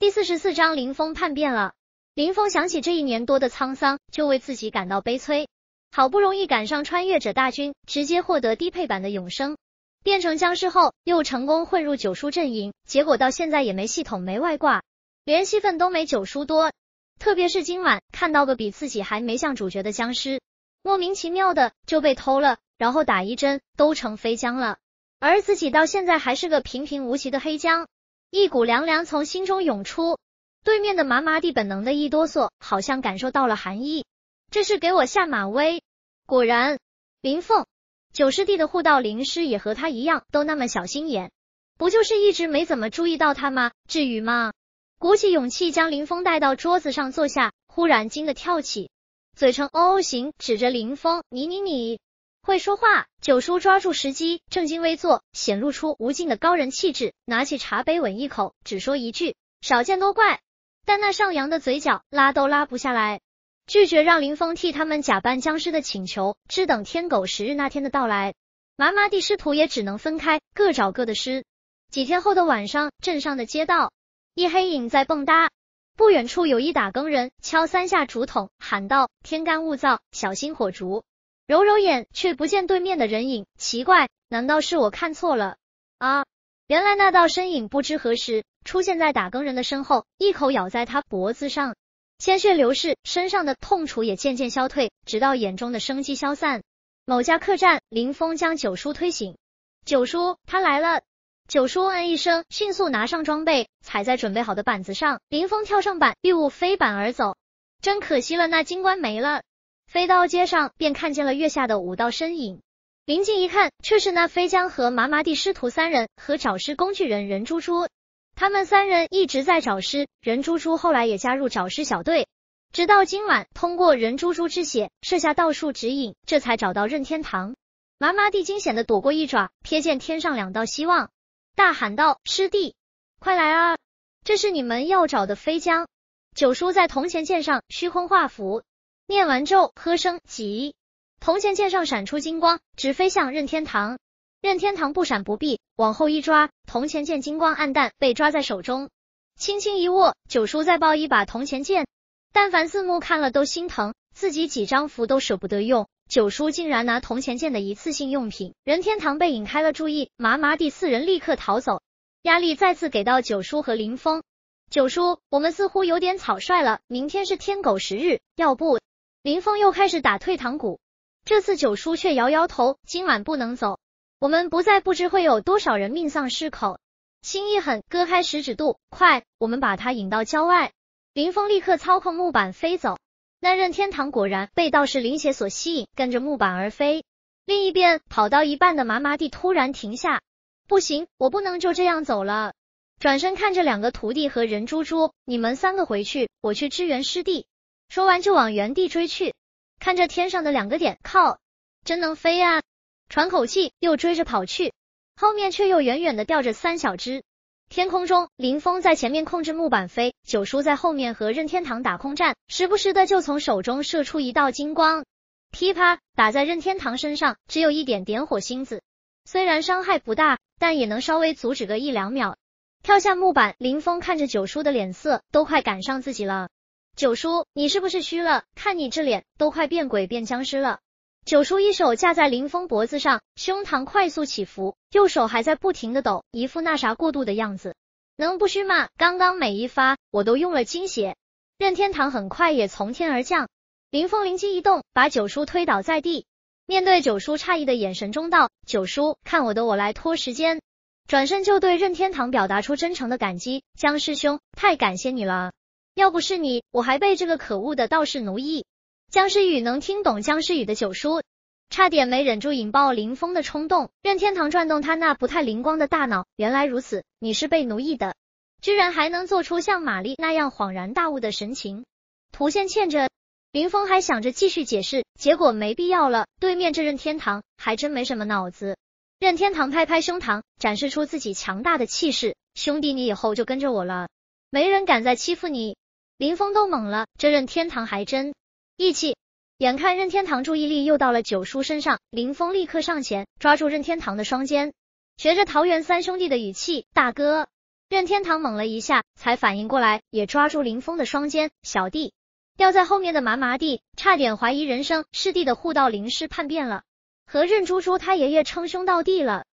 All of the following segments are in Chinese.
第四十四章林峰叛变了。林峰想起这一年多的沧桑，就为自己感到悲催。好不容易赶上穿越者大军，直接获得低配版的永生，变成僵尸后又成功混入九叔阵营，结果到现在也没系统没外挂，连戏份都没九叔多。特别是今晚看到个比自己还没像主角的僵尸，莫名其妙的就被偷了，然后打一针都成飞僵了，而自己到现在还是个平平无奇的黑僵，一股凉凉从心中涌出。对面的麻麻地本能的一哆嗦，好像感受到了寒意。这是给我下马威。果然，林凤九师弟的护道灵师也和他一样，都那么小心眼。不就是一直没怎么注意到他吗？至于吗？鼓起勇气将林峰带到桌子上坐下，忽然惊得跳起，嘴成 O 型，指着林峰：“你你你会说话？”九叔抓住时机，正襟危坐，显露出无尽的高人气质，拿起茶杯吻一口，只说一句：“少见多怪。”但那上扬的嘴角拉都拉不下来。拒绝让林峰替他们假扮僵尸的请求，只等天狗十日那天的到来。麻麻地师徒也只能分开，各找各的尸。几天后的晚上，镇上的街道，一黑影在蹦跶。不远处有一打更人敲三下竹筒，喊道：“天干物燥，小心火烛。”揉揉眼，却不见对面的人影。奇怪，难道是我看错了？啊，原来那道身影不知何时出现在打更人的身后，一口咬在他脖子上。鲜血流逝，身上的痛楚也渐渐消退，直到眼中的生机消散。某家客栈，林峰将九叔推醒。九叔，他来了。九叔嗯一声，迅速拿上装备，踩在准备好的板子上。林峰跳上板，御物飞板而走。真可惜了，那金冠没了。飞到街上，便看见了月下的五道身影。临近一看，却是那飞江和麻麻地师徒三人和找尸工具人任珠珠。他们三人一直在找尸，任珠珠后来也加入找尸小队，直到今晚通过任珠珠之血设下道术指引，这才找到任天堂。麻麻地惊险的躲过一爪，瞥见天上两道希望，大喊道：“师弟，快来啊！这是你们要找的飞江。”九叔在铜钱剑上虚空画符，念完咒，喝声急，铜钱剑上闪出金光，直飞向任天堂。任天堂不闪不避，往后一抓，铜钱剑金光暗淡，被抓在手中，轻轻一握。九叔再抱一把铜钱剑，但凡四目看了都心疼，自己几张符都舍不得用，九叔竟然拿铜钱剑的一次性用品。任天堂被引开了注意，麻麻地四人立刻逃走，压力再次给到九叔和林峰。九叔，我们似乎有点草率了，明天是天狗十日，要不？林峰又开始打退堂鼓，这次九叔却摇摇头，今晚不能走。我们不在，不知会有多少人命丧狮口。心一狠，割开食指肚，快，我们把他引到郊外。林峰立刻操控木板飞走。那任天堂果然被道士灵血所吸引，跟着木板而飞。另一边，跑到一半的麻麻地突然停下，不行，我不能就这样走了。转身看着两个徒弟和任猪猪，你们三个回去，我去支援师弟。说完就往原地追去。看着天上的两个点，靠，真能飞啊！喘口气，又追着跑去，后面却又远远的吊着三小只。天空中，林峰在前面控制木板飞，九叔在后面和任天堂打空战，时不时的就从手中射出一道金光，噼啪打在任天堂身上，只有一点点火星子，虽然伤害不大，但也能稍微阻止个一两秒。跳下木板，林峰看着九叔的脸色，都快赶上自己了。九叔，你是不是虚了？看你这脸，都快变鬼变僵尸了。九叔一手架在林峰脖子上，胸膛快速起伏，右手还在不停的抖，一副那啥过度的样子。能不虚吗？刚刚每一发我都用了精血。任天堂很快也从天而降，林峰灵机一动，把九叔推倒在地，面对九叔诧异的眼神中道：“九叔，看我的，我来拖时间。”转身就对任天堂表达出真诚的感激：“江师兄，太感谢你了，要不是你，我还被这个可恶的道士奴役。”江诗雨能听懂江诗雨的九叔，差点没忍住引爆林峰的冲动。任天堂转动他那不太灵光的大脑，原来如此，你是被奴役的，居然还能做出像玛丽那样恍然大悟的神情。图线欠着，林峰还想着继续解释，结果没必要了。对面这任天堂还真没什么脑子。任天堂拍拍胸膛，展示出自己强大的气势，兄弟，你以后就跟着我了，没人敢再欺负你。林峰都懵了，这任天堂还真。义气，眼看任天堂注意力又到了九叔身上，林峰立刻上前抓住任天堂的双肩，学着桃园三兄弟的语气：“大哥，任天堂猛了一下，才反应过来，也抓住林峰的双肩。小弟掉在后面的麻麻地，差点怀疑人生。师弟的护道灵师叛变了，和任猪猪他爷爷称兄道弟了。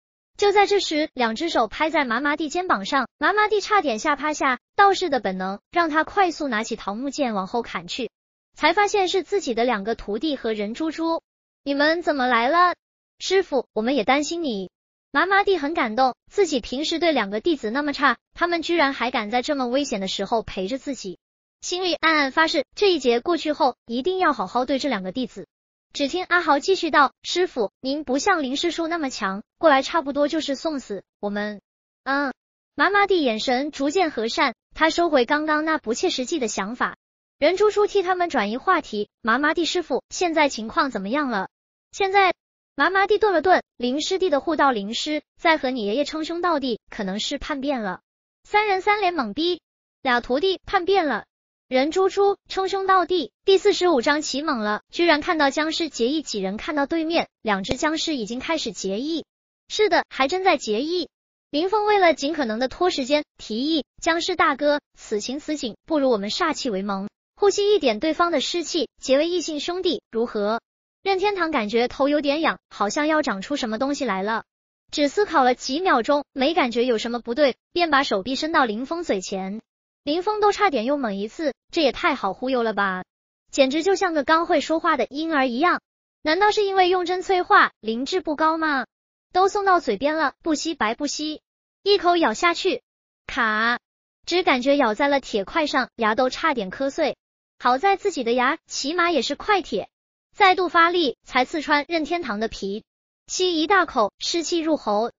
就在这时，两只手拍在麻麻地肩膀上，麻麻地差点吓趴下。道士的本能让他快速拿起桃木剑往后砍去，才发现是自己的两个徒弟和人猪猪。你们怎么来了？师傅，我们也担心你。麻麻地很感动，自己平时对两个弟子那么差，他们居然还敢在这么危险的时候陪着自己，心里暗暗发誓，这一劫过去后，一定要好好对这两个弟子。只听阿豪继续道：“师傅，您不像林师叔那么强，过来差不多就是送死。我们……嗯。”麻麻地眼神逐渐和善，他收回刚刚那不切实际的想法。任初初替他们转移话题：“麻麻地师傅，现在情况怎么样了？”现在，麻麻地顿了顿，林师弟的护道灵师在和你爷爷称兄道弟，可能是叛变了。三人三脸懵逼，俩徒弟叛变了。人猪猪称兄道弟，第四十五章起猛了，居然看到僵尸结义几人看到对面两只僵尸已经开始结义，是的，还真在结义。林峰为了尽可能的拖时间，提议僵尸大哥，此情此景，不如我们煞气为盟，呼吸一点对方的湿气，结为异性兄弟，如何？任天堂感觉头有点痒，好像要长出什么东西来了，只思考了几秒钟，没感觉有什么不对，便把手臂伸到林峰嘴前。林峰都差点又猛一次，这也太好忽悠了吧，简直就像个刚会说话的婴儿一样。难道是因为用针催化，灵智不高吗？都送到嘴边了，不吸白不吸，一口咬下去，卡，只感觉咬在了铁块上，牙都差点磕碎。好在自己的牙起码也是块铁，再度发力才刺穿任天堂的皮，吸一大口，湿气入喉。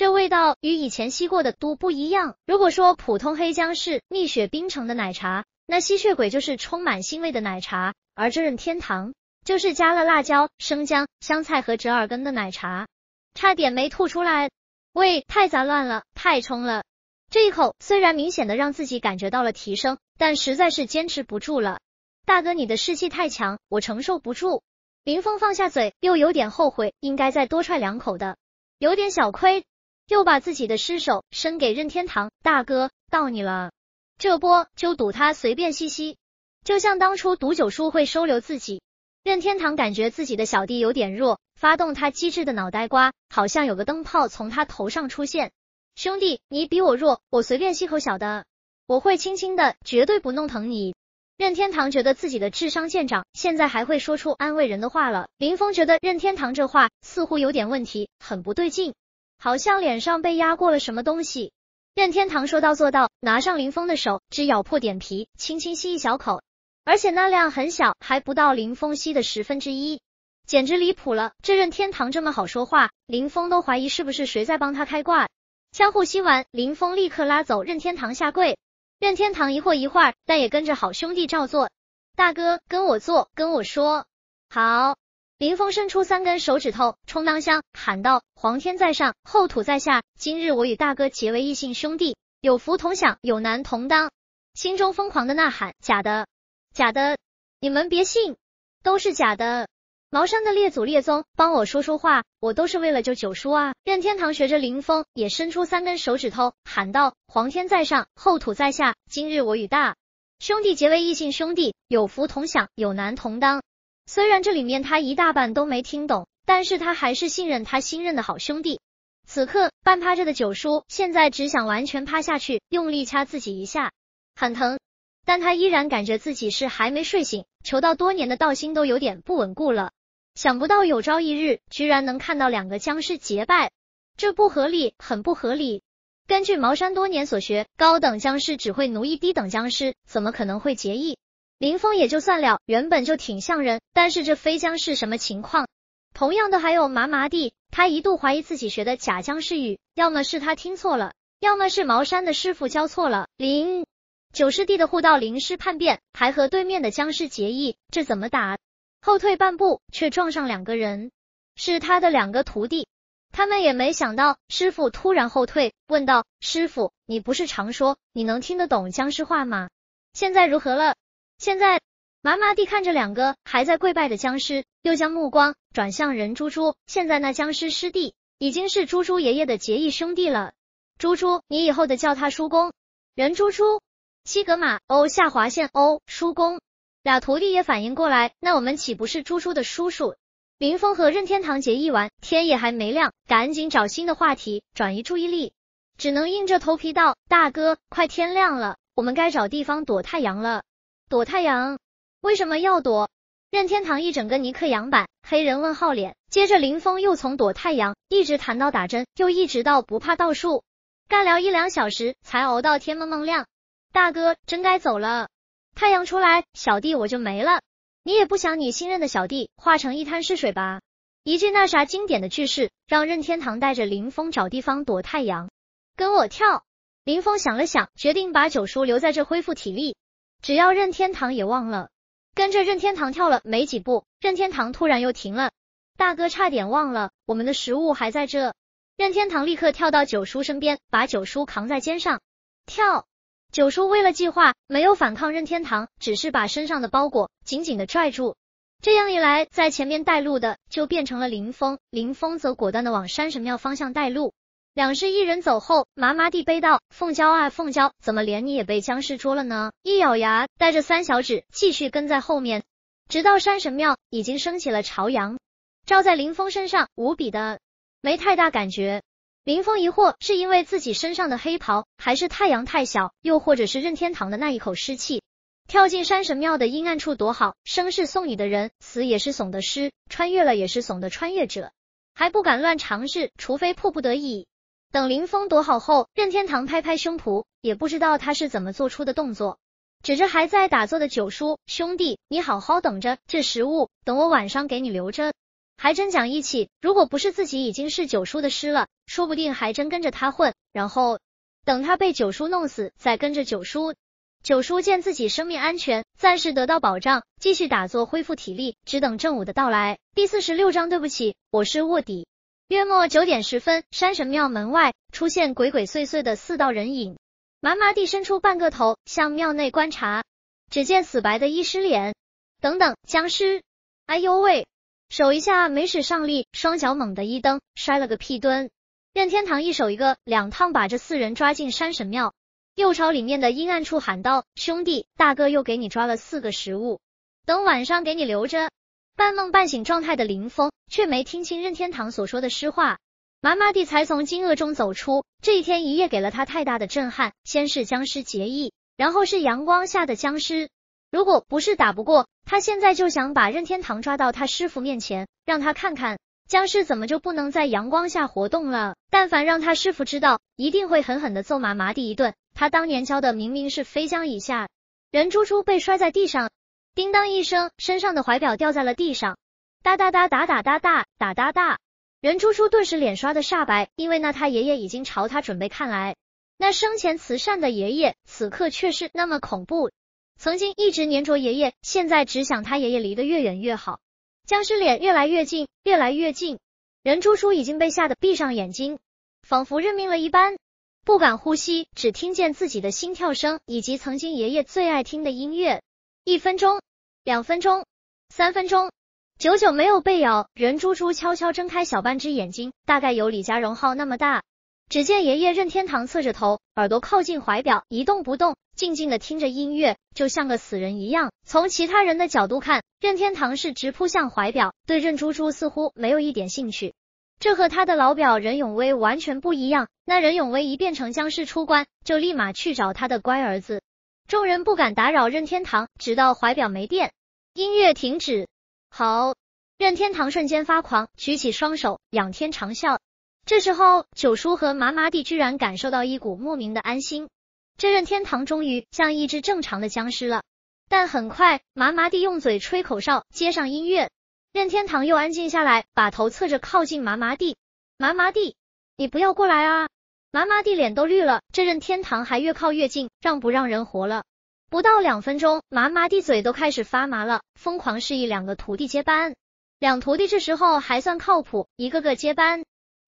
这味道与以前吸过的都不一样。如果说普通黑姜是蜜雪冰城的奶茶，那吸血鬼就是充满腥味的奶茶，而这任天堂就是加了辣椒、生姜、香菜和折耳根的奶茶，差点没吐出来。喂，太杂乱了，太冲了。这一口虽然明显的让自己感觉到了提升，但实在是坚持不住了。大哥，你的士气太强，我承受不住。林峰放下嘴，又有点后悔，应该再多踹两口的，有点小亏。又把自己的尸首伸给任天堂大哥，到你了，这波就赌他随便吸吸，就像当初赌九叔会收留自己。任天堂感觉自己的小弟有点弱，发动他机智的脑袋瓜，好像有个灯泡从他头上出现。兄弟，你比我弱，我随便吸口小的，我会轻轻的，绝对不弄疼你。任天堂觉得自己的智商见长，现在还会说出安慰人的话了。林峰觉得任天堂这话似乎有点问题，很不对劲。好像脸上被压过了什么东西。任天堂说到做到，拿上林峰的手，只咬破点皮，轻轻吸一小口，而且那量很小，还不到林峰吸的十分之一，简直离谱了。这任天堂这么好说话，林峰都怀疑是不是谁在帮他开挂。相互吸完，林峰立刻拉走任天堂下跪。任天堂疑惑一会儿，但也跟着好兄弟照做。大哥，跟我做，跟我说，好。林峰伸出三根手指头，充当香，喊道：“皇天在上，后土在下，今日我与大哥结为异姓兄弟，有福同享，有难同当。”心中疯狂的呐喊：“假的，假的，你们别信，都是假的！茅山的列祖列宗，帮我说说话，我都是为了救九叔啊！”任天堂学着林峰，也伸出三根手指头，喊道：“皇天在上，后土在下，今日我与大兄弟结为异姓兄弟，有福同享，有难同当。”虽然这里面他一大半都没听懂，但是他还是信任他新任的好兄弟。此刻半趴着的九叔，现在只想完全趴下去，用力掐自己一下，很疼。但他依然感觉自己是还没睡醒，求道多年的道心都有点不稳固了。想不到有朝一日，居然能看到两个僵尸结拜，这不合理，很不合理。根据茅山多年所学，高等僵尸只会奴役低等僵尸，怎么可能会结义？林峰也就算了，原本就挺像人，但是这飞僵是什么情况？同样的还有麻麻地，他一度怀疑自己学的假僵尸语，要么是他听错了，要么是茅山的师傅教错了。林九师弟的护道灵师叛变，还和对面的僵尸结义，这怎么打？后退半步，却撞上两个人，是他的两个徒弟，他们也没想到师傅突然后退，问道：“师傅，你不是常说你能听得懂僵尸话吗？现在如何了？”现在，麻麻地看着两个还在跪拜的僵尸，又将目光转向人猪猪。现在那僵尸师弟已经是猪猪爷爷的结义兄弟了。猪猪，你以后得叫他叔公。任猪猪，西格玛哦，下划线哦，叔公。俩徒弟也反应过来，那我们岂不是猪猪的叔叔？林峰和任天堂结义完，天也还没亮，赶紧找新的话题转移注意力，只能硬着头皮道：“大哥，快天亮了，我们该找地方躲太阳了。”躲太阳？为什么要躲？任天堂一整个尼克杨版黑人问号脸。接着林峰又从躲太阳一直谈到打针，又一直到不怕倒数，干聊一两小时才熬到天蒙蒙亮。大哥，真该走了，太阳出来，小弟我就没了。你也不想你新任的小弟化成一滩尸水吧？一句那啥经典的句式，让任天堂带着林峰找地方躲太阳。跟我跳！林峰想了想，决定把九叔留在这恢复体力。只要任天堂也忘了，跟着任天堂跳了没几步，任天堂突然又停了。大哥差点忘了，我们的食物还在这。任天堂立刻跳到九叔身边，把九叔扛在肩上跳。九叔为了计划，没有反抗任天堂，只是把身上的包裹紧紧的拽住。这样一来，在前面带路的就变成了林峰，林峰则果断的往山神庙方向带路。两师一人走后，麻麻地悲道：“凤娇啊，凤娇，怎么连你也被僵尸捉了呢？”一咬牙，带着三小指继续跟在后面，直到山神庙已经升起了朝阳，照在林峰身上，无比的没太大感觉。林峰疑惑，是因为自己身上的黑袍，还是太阳太小，又或者是任天堂的那一口湿气？跳进山神庙的阴暗处躲好，生是送你的人，死也是怂的尸，穿越了也是怂的穿越者，还不敢乱尝试，除非迫不得已。等林峰躲好后，任天堂拍拍胸脯，也不知道他是怎么做出的动作，指着还在打坐的九叔兄弟，你好好等着，这食物等我晚上给你留着。还真讲义气，如果不是自己已经是九叔的师了，说不定还真跟着他混，然后等他被九叔弄死，再跟着九叔。九叔见自己生命安全，暂时得到保障，继续打坐恢复体力，只等正午的到来。第四十六章，对不起，我是卧底。约末九点十分，山神庙门外出现鬼鬼祟祟的四道人影，麻麻地伸出半个头向庙内观察，只见死白的医师脸，等等，僵尸，哎呦喂！手一下没使上力，双脚猛地一蹬，摔了个屁墩。任天堂一手一个，两趟把这四人抓进山神庙，又朝里面的阴暗处喊道：“兄弟，大哥又给你抓了四个食物，等晚上给你留着。”半梦半醒状态的林峰却没听清任天堂所说的诗话，麻麻地才从惊愕中走出。这一天一夜给了他太大的震撼，先是僵尸结义，然后是阳光下的僵尸。如果不是打不过，他现在就想把任天堂抓到他师傅面前，让他看看僵尸怎么就不能在阳光下活动了。但凡让他师傅知道，一定会狠狠的揍麻麻地一顿。他当年教的明明是飞将以下，任猪猪被摔在地上，叮当一声，身上的怀表掉在了地上，哒哒哒哒哒哒哒哒哒哒，任猪猪顿时脸刷的煞白，因为那他爷爷已经朝他准备看来，那生前慈善的爷爷，此刻却是那么恐怖。曾经一直黏着爷爷，现在只想他爷爷离得越远越好。僵尸脸越来越近，越来越近，任猪猪已经被吓得闭上眼睛，仿佛认命了一般，不敢呼吸，只听见自己的心跳声以及曾经爷爷最爱听的音乐。一分钟，两分钟，三分钟，久久没有被咬，任猪猪悄悄睁开小半只眼睛，大概有李佳荣号那么大。只见爷爷任天堂侧着头，耳朵靠近怀表，一动不动，静静的听着音乐，就像个死人一样。从其他人的角度看，任天堂是直扑向怀表，对任猪猪似乎没有一点兴趣。这和他的老表任永威完全不一样。那任永威一变成僵尸出关，就立马去找他的乖儿子。众人不敢打扰任天堂，直到怀表没电，音乐停止。好，任天堂瞬间发狂，举起双手，仰天长啸。这时候，九叔和麻麻地居然感受到一股莫名的安心。这任天堂终于像一只正常的僵尸了。但很快，麻麻地用嘴吹口哨，接上音乐，任天堂又安静下来，把头侧着靠近麻麻地。麻麻地，你不要过来啊！麻麻地脸都绿了。这任天堂还越靠越近，让不让人活了？不到两分钟，麻麻地嘴都开始发麻了，疯狂示意两个徒弟接班。两徒弟这时候还算靠谱，一个个接班。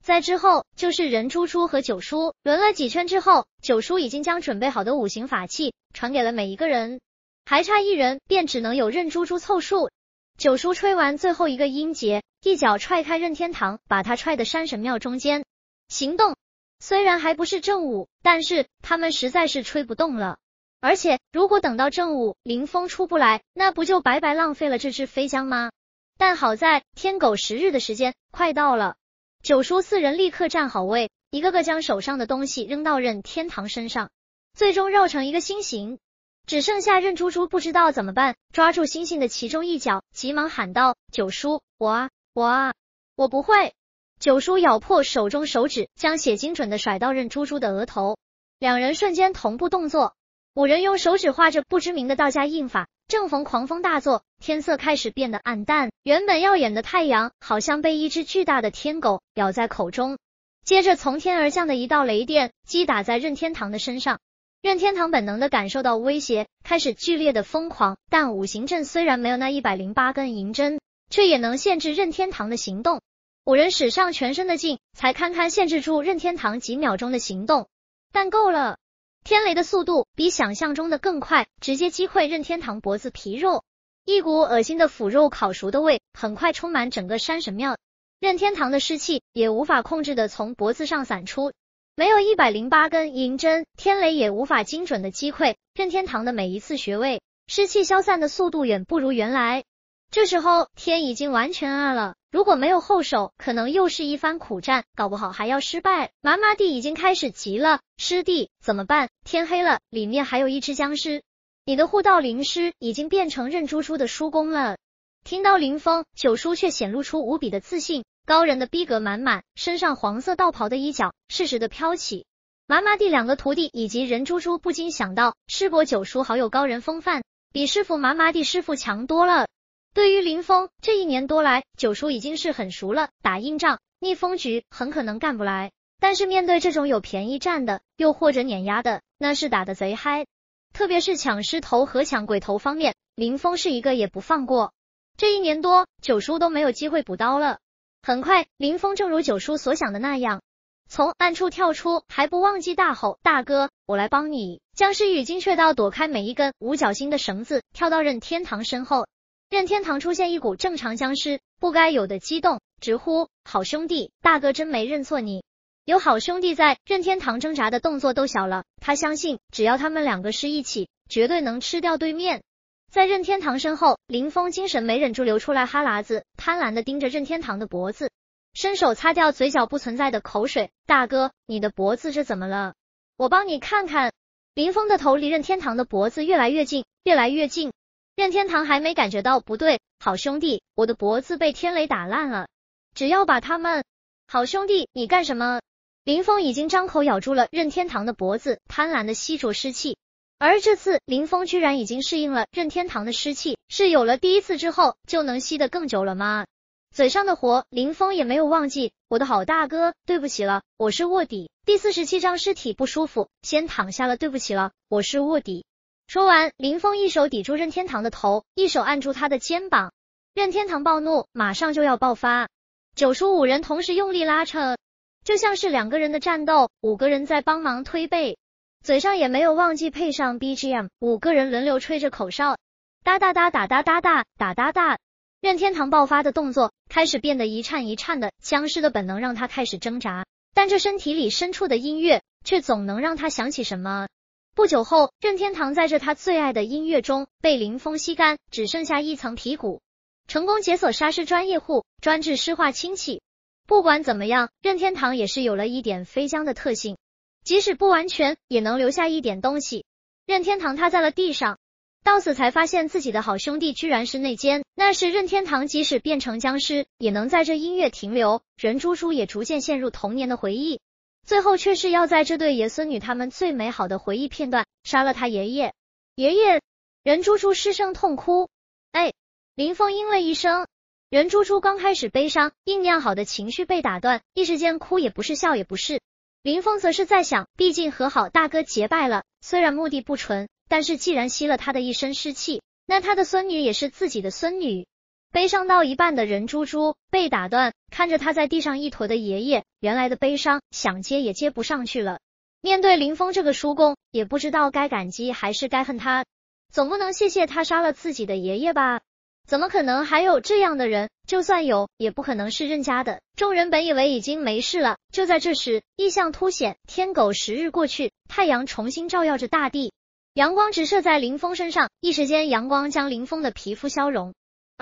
在之后就是任珠珠和九叔轮了几圈之后，九叔已经将准备好的五行法器传给了每一个人，还差一人，便只能有任珠珠凑数。九叔吹完最后一个音节，一脚踹开任天堂，把他踹的山神庙中间。行动！虽然还不是正午，但是他们实在是吹不动了。而且如果等到正午，林峰出不来，那不就白白浪费了这只飞将吗？但好在天狗十日的时间快到了，九叔四人立刻站好位，一个个将手上的东西扔到任天堂身上，最终绕成一个心形。只剩下任猪猪不知道怎么办，抓住星星的其中一角，急忙喊道：“九叔，我啊，我啊，我不会。”九叔咬破手中手指，将血精准的甩到任珠珠的额头，两人瞬间同步动作，五人用手指画着不知名的道家印法。正逢狂风大作，天色开始变得暗淡，原本耀眼的太阳好像被一只巨大的天狗咬在口中。接着，从天而降的一道雷电击打在任天堂的身上，任天堂本能的感受到威胁，开始剧烈的疯狂。但五行阵虽然没有那一百零八根银针，却也能限制任天堂的行动。五人使上全身的劲，才堪堪限制住任天堂几秒钟的行动，但够了。天雷的速度比想象中的更快，直接击溃任天堂脖子皮肉，一股恶心的腐肉烤熟的味很快充满整个山神庙。任天堂的湿气也无法控制的从脖子上散出，没有一百零八根银针，天雷也无法精准的击溃任天堂的每一次穴位，湿气消散的速度远不如原来。这时候天已经完全暗了。如果没有后手，可能又是一番苦战，搞不好还要失败。麻麻地已经开始急了，师弟怎么办？天黑了，里面还有一只僵尸，你的护道灵师已经变成任猪猪的叔公了。听到林峰，九叔却显露出无比的自信，高人的逼格满满，身上黄色道袍的衣角适时的飘起。麻麻地两个徒弟以及任猪猪不禁想到，师伯九叔好有高人风范，比师傅麻麻地师傅强多了。对于林峰，这一年多来，九叔已经是很熟了。打硬仗、逆风局很可能干不来，但是面对这种有便宜占的，又或者碾压的，那是打的贼嗨。特别是抢狮头和抢鬼头方面，林峰是一个也不放过。这一年多，九叔都没有机会补刀了。很快，林峰正如九叔所想的那样，从暗处跳出，还不忘记大吼：“大哥，我来帮你！”僵尸与精确到躲开每一根五角星的绳子，跳到任天堂身后。任天堂出现一股正常僵尸不该有的激动，直呼好兄弟，大哥真没认错你。有好兄弟在，任天堂挣扎的动作都小了。他相信，只要他们两个是一起，绝对能吃掉对面。在任天堂身后，林峰精神没忍住流出来哈喇子，贪婪的盯着任天堂的脖子，伸手擦掉嘴角不存在的口水。大哥，你的脖子这怎么了？我帮你看看。林峰的头离任天堂的脖子越来越近，越来越近。任天堂还没感觉到不对，好兄弟，我的脖子被天雷打烂了，只要把他们……好兄弟，你干什么？林峰已经张口咬住了任天堂的脖子，贪婪的吸着湿气。而这次林峰居然已经适应了任天堂的湿气，是有了第一次之后就能吸得更久了吗？嘴上的活，林峰也没有忘记。我的好大哥，对不起了，我是卧底。第四十七章尸体不舒服，先躺下了。对不起了，我是卧底。说完，林峰一手抵住任天堂的头，一手按住他的肩膀。任天堂暴怒，马上就要爆发。九叔五人同时用力拉扯，就像是两个人的战斗，五个人在帮忙推背，嘴上也没有忘记配上 BGM，五个人轮流吹着口哨，哒哒哒哒哒哒哒哒哒哒。任天堂爆发的动作开始变得一颤一颤的，僵尸的本能让他开始挣扎，但这身体里深处的音乐却总能让他想起什么。不久后，任天堂在这他最爱的音乐中被林峰吸干，只剩下一层皮骨，成功解锁沙师专业户，专治湿化清气。不管怎么样，任天堂也是有了一点飞将的特性，即使不完全，也能留下一点东西。任天堂塌在了地上，到死才发现自己的好兄弟居然是内奸。那时任天堂即使变成僵尸，也能在这音乐停留。任猪猪也逐渐陷入童年的回忆。最后却是要在这对爷孙女他们最美好的回忆片段杀了他爷爷。爷爷，任珠珠失声痛哭。哎，林峰应了一声。任珠珠刚开始悲伤酝酿好的情绪被打断，一时间哭也不是笑也不是。林峰则是在想，毕竟和好大哥结拜了，虽然目的不纯，但是既然吸了他的一身湿气，那他的孙女也是自己的孙女。悲伤到一半的任猪猪被打断，看着他在地上一坨的爷爷，原来的悲伤想接也接不上去了。面对林峰这个叔公，也不知道该感激还是该恨他，总不能谢谢他杀了自己的爷爷吧？怎么可能还有这样的人？就算有，也不可能是任家的。众人本以为已经没事了，就在这时，异象凸显，天狗十日过去，太阳重新照耀着大地，阳光直射在林峰身上，一时间阳光将林峰的皮肤消融，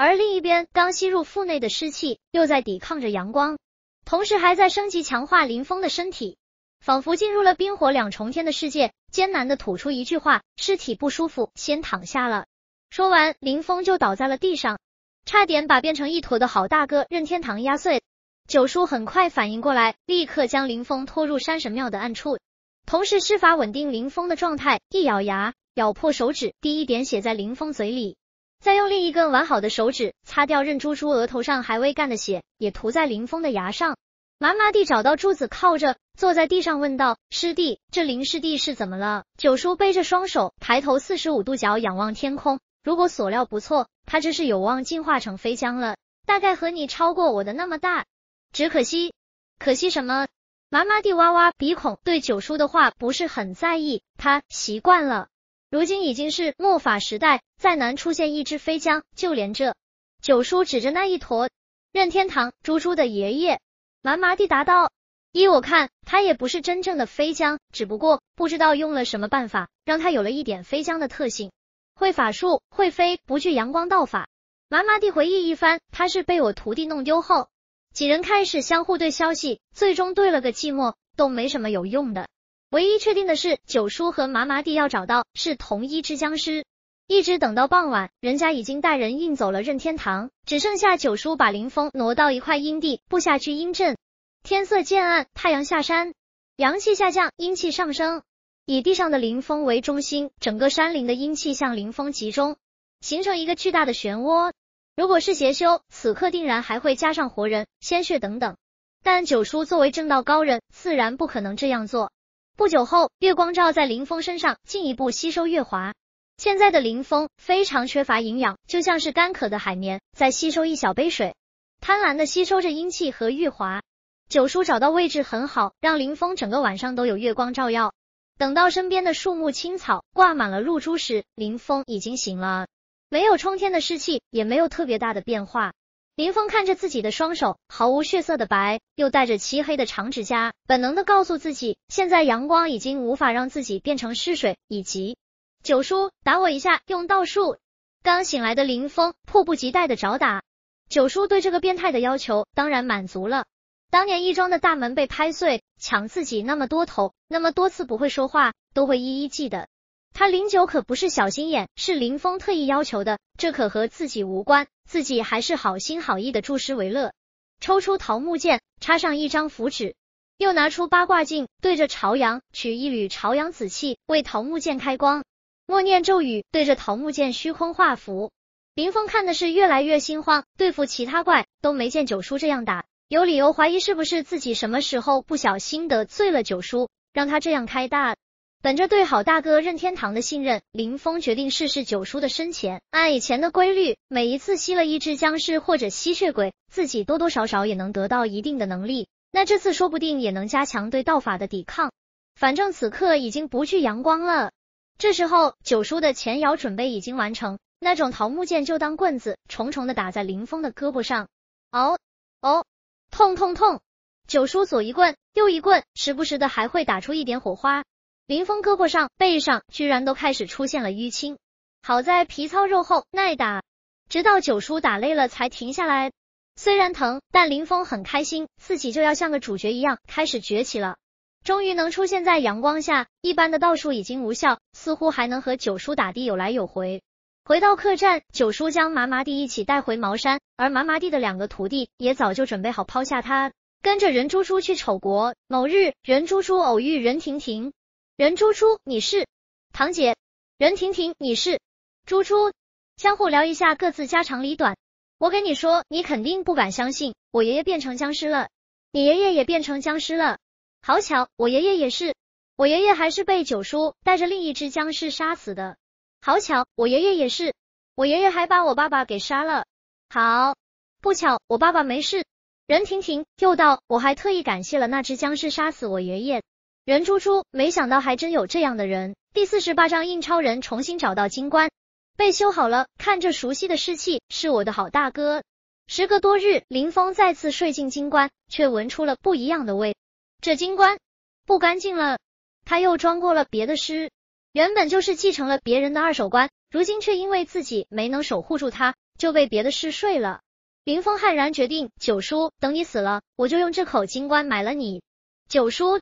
而另一边，刚吸入腹内的湿气又在抵抗着阳光，同时还在升级强化林峰的身体，仿佛进入了冰火两重天的世界，艰难的吐出一句话：“尸体不舒服，先躺下了。”说完，林峰就倒在了地上。差点把变成一坨的好大哥任天堂压碎。九叔很快反应过来，立刻将林峰拖入山神庙的暗处，同时施法稳定林峰的状态，一咬牙，咬破手指，滴一点血在林峰嘴里，再用另一根完好的手指擦掉任珠珠额头上还未干的血，也涂在林峰的牙上。麻麻地找到柱子靠着，坐在地上问道：“师弟，这林师弟是怎么了？”九叔背着双手，抬头四十五度角仰望天空。如果所料不错，他这是有望进化成飞将了，大概和你超过我的那么大。只可惜，可惜什么？麻麻地挖挖鼻孔，对九叔的话不是很在意。他习惯了，如今已经是末法时代，再难出现一只飞将，就连这。九叔指着那一坨，任天堂猪猪的爷爷。麻麻地答道：“依我看，他也不是真正的飞将，只不过不知道用了什么办法，让他有了一点飞将的特性。”会法术，会飞，不惧阳光道法。麻麻地回忆一番，他是被我徒弟弄丢后，几人开始相互对消息，最终对了个寂寞，都没什么有用的。唯一确定的是，九叔和麻麻地要找到是同一只僵尸。一直等到傍晚，人家已经带人运走了任天堂，只剩下九叔把林峰挪到一块阴地，布下去阴阵。天色渐暗，太阳下山，阳气下降，阴气上升。以地上的林峰为中心，整个山林的阴气向林峰集中，形成一个巨大的漩涡。如果是邪修，此刻定然还会加上活人、鲜血等等。但九叔作为正道高人，自然不可能这样做。不久后，月光照在林峰身上，进一步吸收月华。现在的林峰非常缺乏营养，就像是干渴的海绵在吸收一小杯水，贪婪的吸收着阴气和月华。九叔找到位置很好，让林峰整个晚上都有月光照耀。等到身边的树木青草挂满了露珠时，林峰已经醒了，没有冲天的湿气，也没有特别大的变化。林峰看着自己的双手，毫无血色的白，又带着漆黑的长指甲，本能的告诉自己，现在阳光已经无法让自己变成湿水。以及九叔打我一下，用道术。刚醒来的林峰迫不及待的找打，九叔对这个变态的要求当然满足了。当年义庄的大门被拍碎，抢自己那么多头，那么多次不会说话，都会一一记得。他林九可不是小心眼，是林峰特意要求的，这可和自己无关，自己还是好心好意的助师为乐。抽出桃木剑，插上一张符纸，又拿出八卦镜，对着朝阳取一缕朝阳紫气，为桃木剑开光，默念咒语，对着桃木剑虚空画符。林峰看的是越来越心慌，对付其他怪都没见九叔这样打。有理由怀疑是不是自己什么时候不小心得罪了九叔，让他这样开大。本着对好大哥任天堂的信任，林峰决定试试九叔的深浅。按以前的规律，每一次吸了一只僵尸或者吸血鬼，自己多多少少也能得到一定的能力。那这次说不定也能加强对道法的抵抗。反正此刻已经不惧阳光了。这时候，九叔的前摇准备已经完成，那种桃木剑就当棍子，重重的打在林峰的胳膊上。哦哦。痛痛痛！九叔左一棍，右一棍，时不时的还会打出一点火花。林峰胳膊上、背上居然都开始出现了淤青，好在皮糙肉厚，耐打。直到九叔打累了才停下来。虽然疼，但林峰很开心，自己就要像个主角一样开始崛起了。终于能出现在阳光下，一般的道术已经无效，似乎还能和九叔打的有来有回。回到客栈，九叔将麻麻地一起带回茅山，而麻麻地的两个徒弟也早就准备好抛下他，跟着任猪猪去丑国。某日，任猪猪偶遇任婷婷，任猪猪，你是堂姐？任婷婷，你是猪猪？相互聊一下各自家长里短。我跟你说，你肯定不敢相信，我爷爷变成僵尸了，你爷爷也变成僵尸了。好巧，我爷爷也是，我爷爷还是被九叔带着另一只僵尸杀死的。好巧，我爷爷也是，我爷爷还把我爸爸给杀了。好不巧，我爸爸没事。任婷婷又道，我还特意感谢了那只僵尸杀死我爷爷。袁猪猪，没想到还真有这样的人。第四十八章，印超人重新找到金冠，被修好了。看这熟悉的尸气，是我的好大哥。时隔多日，林峰再次睡进金棺，却闻出了不一样的味。这金棺不干净了，他又装过了别的尸。原本就是继承了别人的二手棺，如今却因为自己没能守护住他，就被别的尸睡了。林峰悍然决定：九叔，等你死了，我就用这口金棺埋了你。九叔，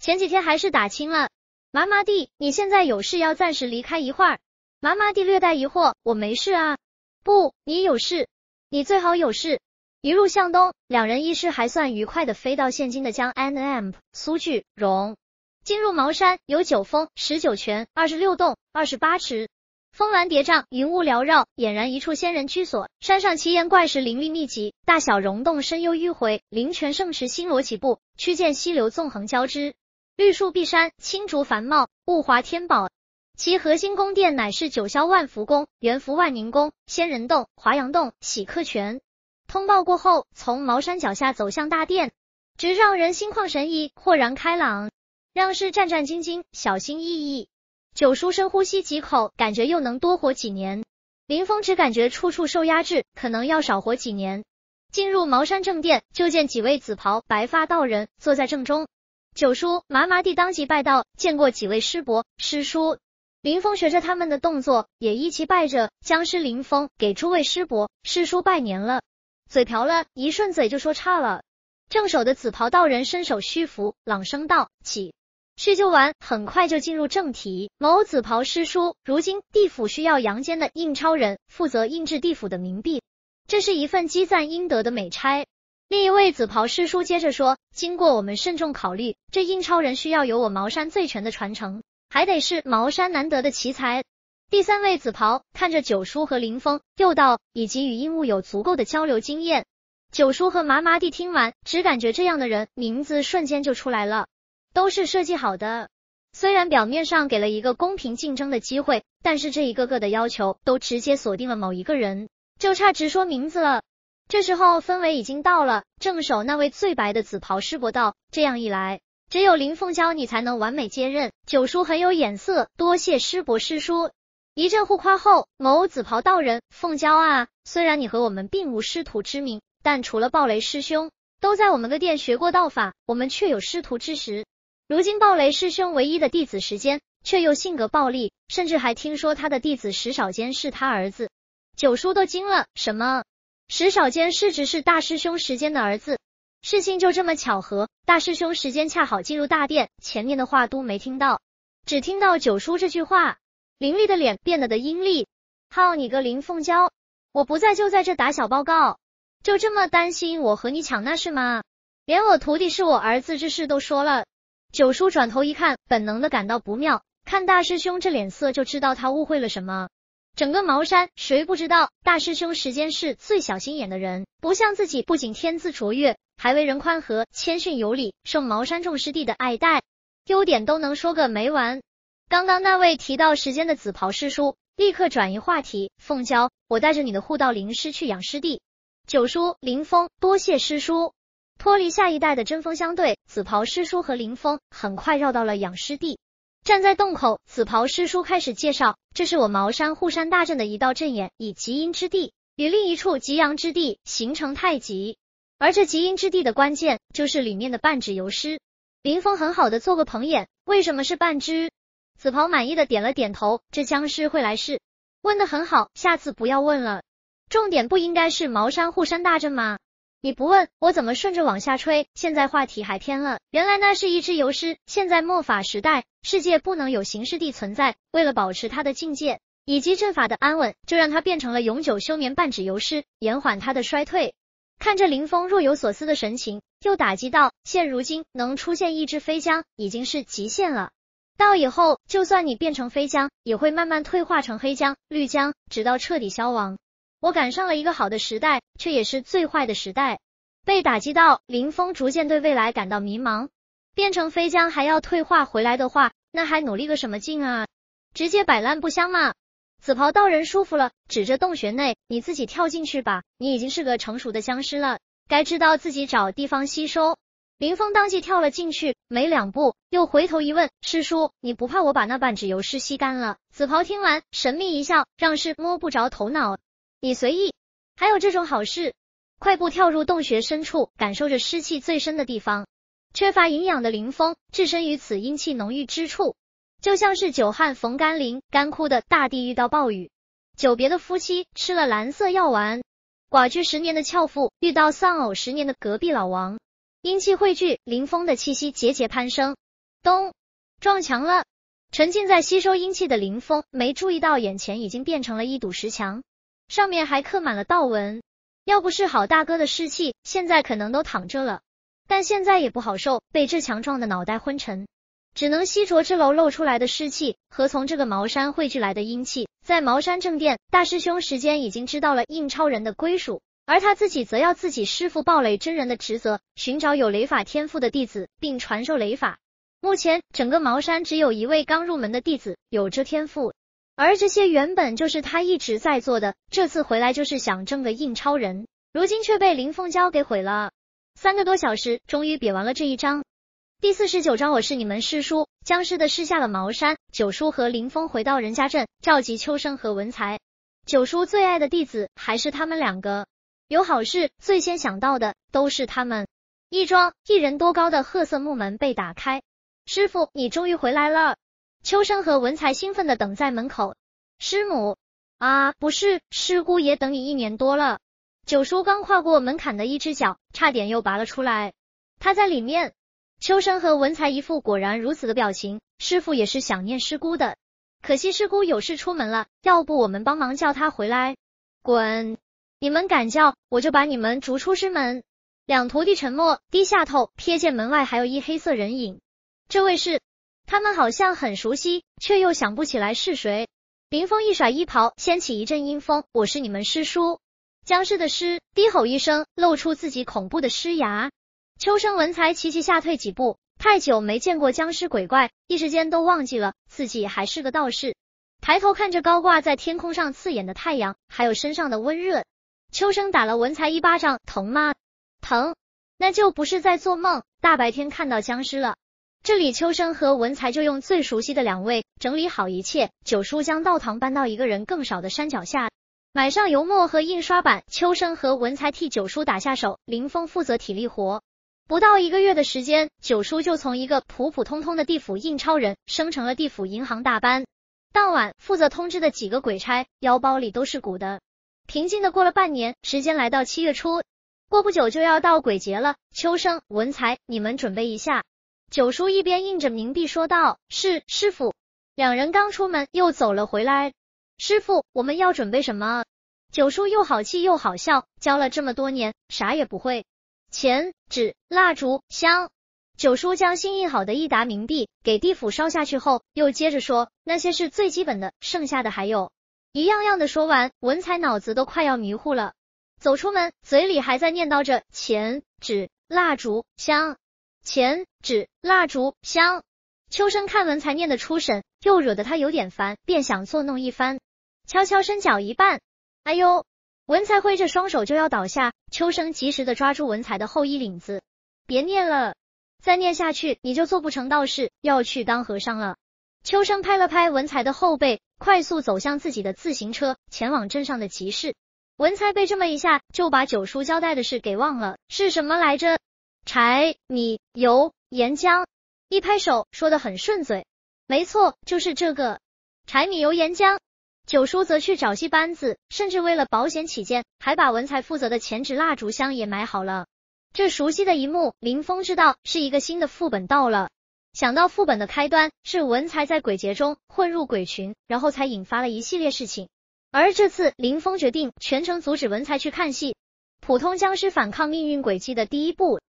前几天还是打亲了。麻麻地，你现在有事要暂时离开一会儿。麻麻地略带疑惑：我没事啊。不，你有事。你最好有事。一路向东，两人一师还算愉快的飞到现今的江 N M 苏巨荣。进入茅山，有九峰、十九泉、二十六洞、二十八池，峰峦叠嶂，云雾缭绕，俨然一处仙人居所。山上奇岩怪石林立密集，大小溶洞深幽迂回，灵泉圣池星罗棋布，曲涧溪流纵横交织，绿树碧山，青竹繁茂，物华天宝。其核心宫殿乃是九霄万福宫、元福万宁宫、仙人洞、华阳洞、喜客泉。通报过后，从茅山脚下走向大殿，直让人心旷神怡，豁然开朗，让事战战兢兢，小心翼翼。九叔深呼吸几口，感觉又能多活几年。林峰只感觉处处受压制，可能要少活几年。进入茅山正殿，就见几位紫袍白发道人坐在正中。九叔麻麻地当即拜道，见过几位师伯师叔。林峰学着他们的动作，也一齐拜着。僵尸林峰给诸位师伯师叔拜年了，嘴瓢了一顺嘴就说差了。正手的紫袍道人伸手虚扶，朗声道：“起。”叙旧完，很快就进入正题。某紫袍师叔，如今地府需要阳间的印钞人，负责印制地府的冥币，这是一份积攒阴德的美差。另一位紫袍师叔接着说：“经过我们慎重考虑，这印钞人需要有我茅山最全的传承。”还得是茅山难得的奇才。第三位紫袍看着九叔和林峰，又道：“以及与鹦鹉有足够的交流经验。”九叔和麻麻地听完，只感觉这样的人名字瞬间就出来了，都是设计好的。虽然表面上给了一个公平竞争的机会，但是这一个个的要求都直接锁定了某一个人，就差直说名字了。这时候氛围已经到了，正手那位最白的紫袍师伯道：“这样一来。”只有林凤娇你才能完美接任。九叔很有眼色，多谢师伯师叔。一阵互夸后，某紫袍道人凤娇啊，虽然你和我们并无师徒之名，但除了暴雷师兄，都在我们的店学过道法，我们却有师徒之实。如今暴雷师兄唯一的弟子时间，却又性格暴戾，甚至还听说他的弟子石少坚是他儿子。九叔都惊了，什么？石少坚是指是大师兄时间的儿子？事情就这么巧合，大师兄时间恰好进入大殿，前面的话都没听到，只听到九叔这句话，林丽的脸变得的阴厉。好你个林凤娇，我不在就在这打小报告，就这么担心我和你抢那是吗？连我徒弟是我儿子这事都说了。九叔转头一看，本能的感到不妙，看大师兄这脸色就知道他误会了什么。整个茅山，谁不知道大师兄时间是最小心眼的人，不像自己，不仅天资卓越。还为人宽和、谦逊有礼，受茅山众师弟的爱戴，优点都能说个没完。刚刚那位提到时间的紫袍师叔，立刻转移话题：“凤娇，我带着你的护道灵师去养师弟。”九叔林峰，多谢师叔。脱离下一代的针锋相对，紫袍师叔和林峰很快绕到了养师弟。站在洞口，紫袍师叔开始介绍：“这是我茅山护山大阵的一道阵眼，以极阴之地与另一处极阳之地形成太极。”而这极阴之地的关键就是里面的半指游尸。林峰很好的做个捧眼，为什么是半只？紫袍满意的点了点头。这僵尸会来事？问的很好，下次不要问了。重点不应该是茅山护山大阵吗？你不问，我怎么顺着往下吹？现在话题还偏了。原来那是一只游尸。现在末法时代，世界不能有形式地存在。为了保持它的境界以及阵法的安稳，就让它变成了永久休眠半指游尸，延缓它的衰退。看着林峰若有所思的神情，又打击道：“现如今能出现一只飞将，已经是极限了。到以后，就算你变成飞将，也会慢慢退化成黑将、绿将，直到彻底消亡。我赶上了一个好的时代，却也是最坏的时代。”被打击到，林峰逐渐对未来感到迷茫。变成飞将还要退化回来的话，那还努力个什么劲啊？直接摆烂不香吗？紫袍道人舒服了，指着洞穴内，你自己跳进去吧。你已经是个成熟的僵尸了，该知道自己找地方吸收。林峰当即跳了进去，没两步，又回头一问：“师叔，你不怕我把那半纸油尸吸干了？”紫袍听完，神秘一笑，让是摸不着头脑。你随意，还有这种好事？快步跳入洞穴深处，感受着湿气最深的地方。缺乏营养的林峰置身于此阴气浓郁之处，就像是久旱逢甘霖，干枯的大地遇到暴雨；久别的夫妻吃了蓝色药丸；寡居十年的俏妇遇到丧偶十年的隔壁老王。阴气汇聚，林峰的气息节节攀升。咚，撞墙了！沉浸在吸收阴气的林峰没注意到眼前已经变成了一堵石墙，上面还刻满了道纹。要不是好大哥的士气，现在可能都躺着了。但现在也不好受，被这强壮的脑袋昏沉，只能吸着这楼露出来的湿气和从这个茅山汇聚来的阴气。在茅山正殿，大师兄时间已经知道了印超人的归属。而他自己则要自己师傅暴雷真人的职责，寻找有雷法天赋的弟子，并传授雷法。目前整个茅山只有一位刚入门的弟子有这天赋，而这些原本就是他一直在做的。这次回来就是想挣个印钞人，如今却被林凤娇给毁了。三个多小时，终于瘪完了这一章。第四十九章，我是你们师叔。僵尸的师下了茅山，九叔和林峰回到任家镇，召集秋生和文才。九叔最爱的弟子还是他们两个。有好事，最先想到的都是他们。一庄一人多高的褐色木门被打开，师傅，你终于回来了。秋生和文才兴奋的等在门口。师母啊，不是，师姑也等你一年多了。九叔刚跨过门槛的一只脚，差点又拔了出来。他在里面。秋生和文才一副果然如此的表情。师傅也是想念师姑的，可惜师姑有事出门了，要不我们帮忙叫她回来。滚！你们敢叫，我就把你们逐出师门。两徒弟沉默，低下头，瞥见门外还有一黑色人影。这位是？他们好像很熟悉，却又想不起来是谁。林峰一甩衣袍，掀起一阵阴风。我是你们师叔。僵尸的尸低吼一声，露出自己恐怖的尸牙。秋生文才齐齐下退几步，太久没见过僵尸鬼怪，一时间都忘记了自己还是个道士。抬头看着高挂在天空上刺眼的太阳，还有身上的温热。秋生打了文才一巴掌，疼吗？疼，那就不是在做梦。大白天看到僵尸了。这里秋生和文才就用最熟悉的两位整理好一切。九叔将道堂搬到一个人更少的山脚下，买上油墨和印刷板。秋生和文才替九叔打下手，林峰负责体力活。不到一个月的时间，九叔就从一个普普通通的地府印钞人升成了地府银行大班。当晚负责通知的几个鬼差，腰包里都是鼓的。平静的过了半年，时间来到七月初，过不久就要到鬼节了。秋生、文才，你们准备一下。九叔一边印着冥币说道：“是，师傅。”两人刚出门，又走了回来。师傅，我们要准备什么？九叔又好气又好笑，教了这么多年，啥也不会。钱、纸、蜡烛、香。九叔将新印好的一沓冥币给地府烧下去后，又接着说：“那些是最基本的，剩下的还有。”一样样的说完，文才脑子都快要迷糊了。走出门，嘴里还在念叨着钱、纸、蜡烛、香。钱、纸、蜡烛、香。秋生看文才念得出神，又惹得他有点烦，便想作弄一番。悄悄伸脚一绊，哎呦！文才挥着双手就要倒下，秋生及时的抓住文才的后衣领子，别念了，再念下去你就做不成道士，要去当和尚了。秋生拍了拍文才的后背。快速走向自己的自行车，前往镇上的集市。文才被这么一下，就把九叔交代的事给忘了，是什么来着？柴米油盐浆。一拍手，说的很顺嘴。没错，就是这个柴米油盐浆。九叔则去找戏班子，甚至为了保险起见，还把文才负责的前纸蜡烛香也买好了。这熟悉的一幕，林峰知道是一个新的副本到了。想到副本的开端是文才在鬼节中混入鬼群，然后才引发了一系列事情。而这次林峰决定全程阻止文才去看戏，普通僵尸反抗命运轨迹的第一步。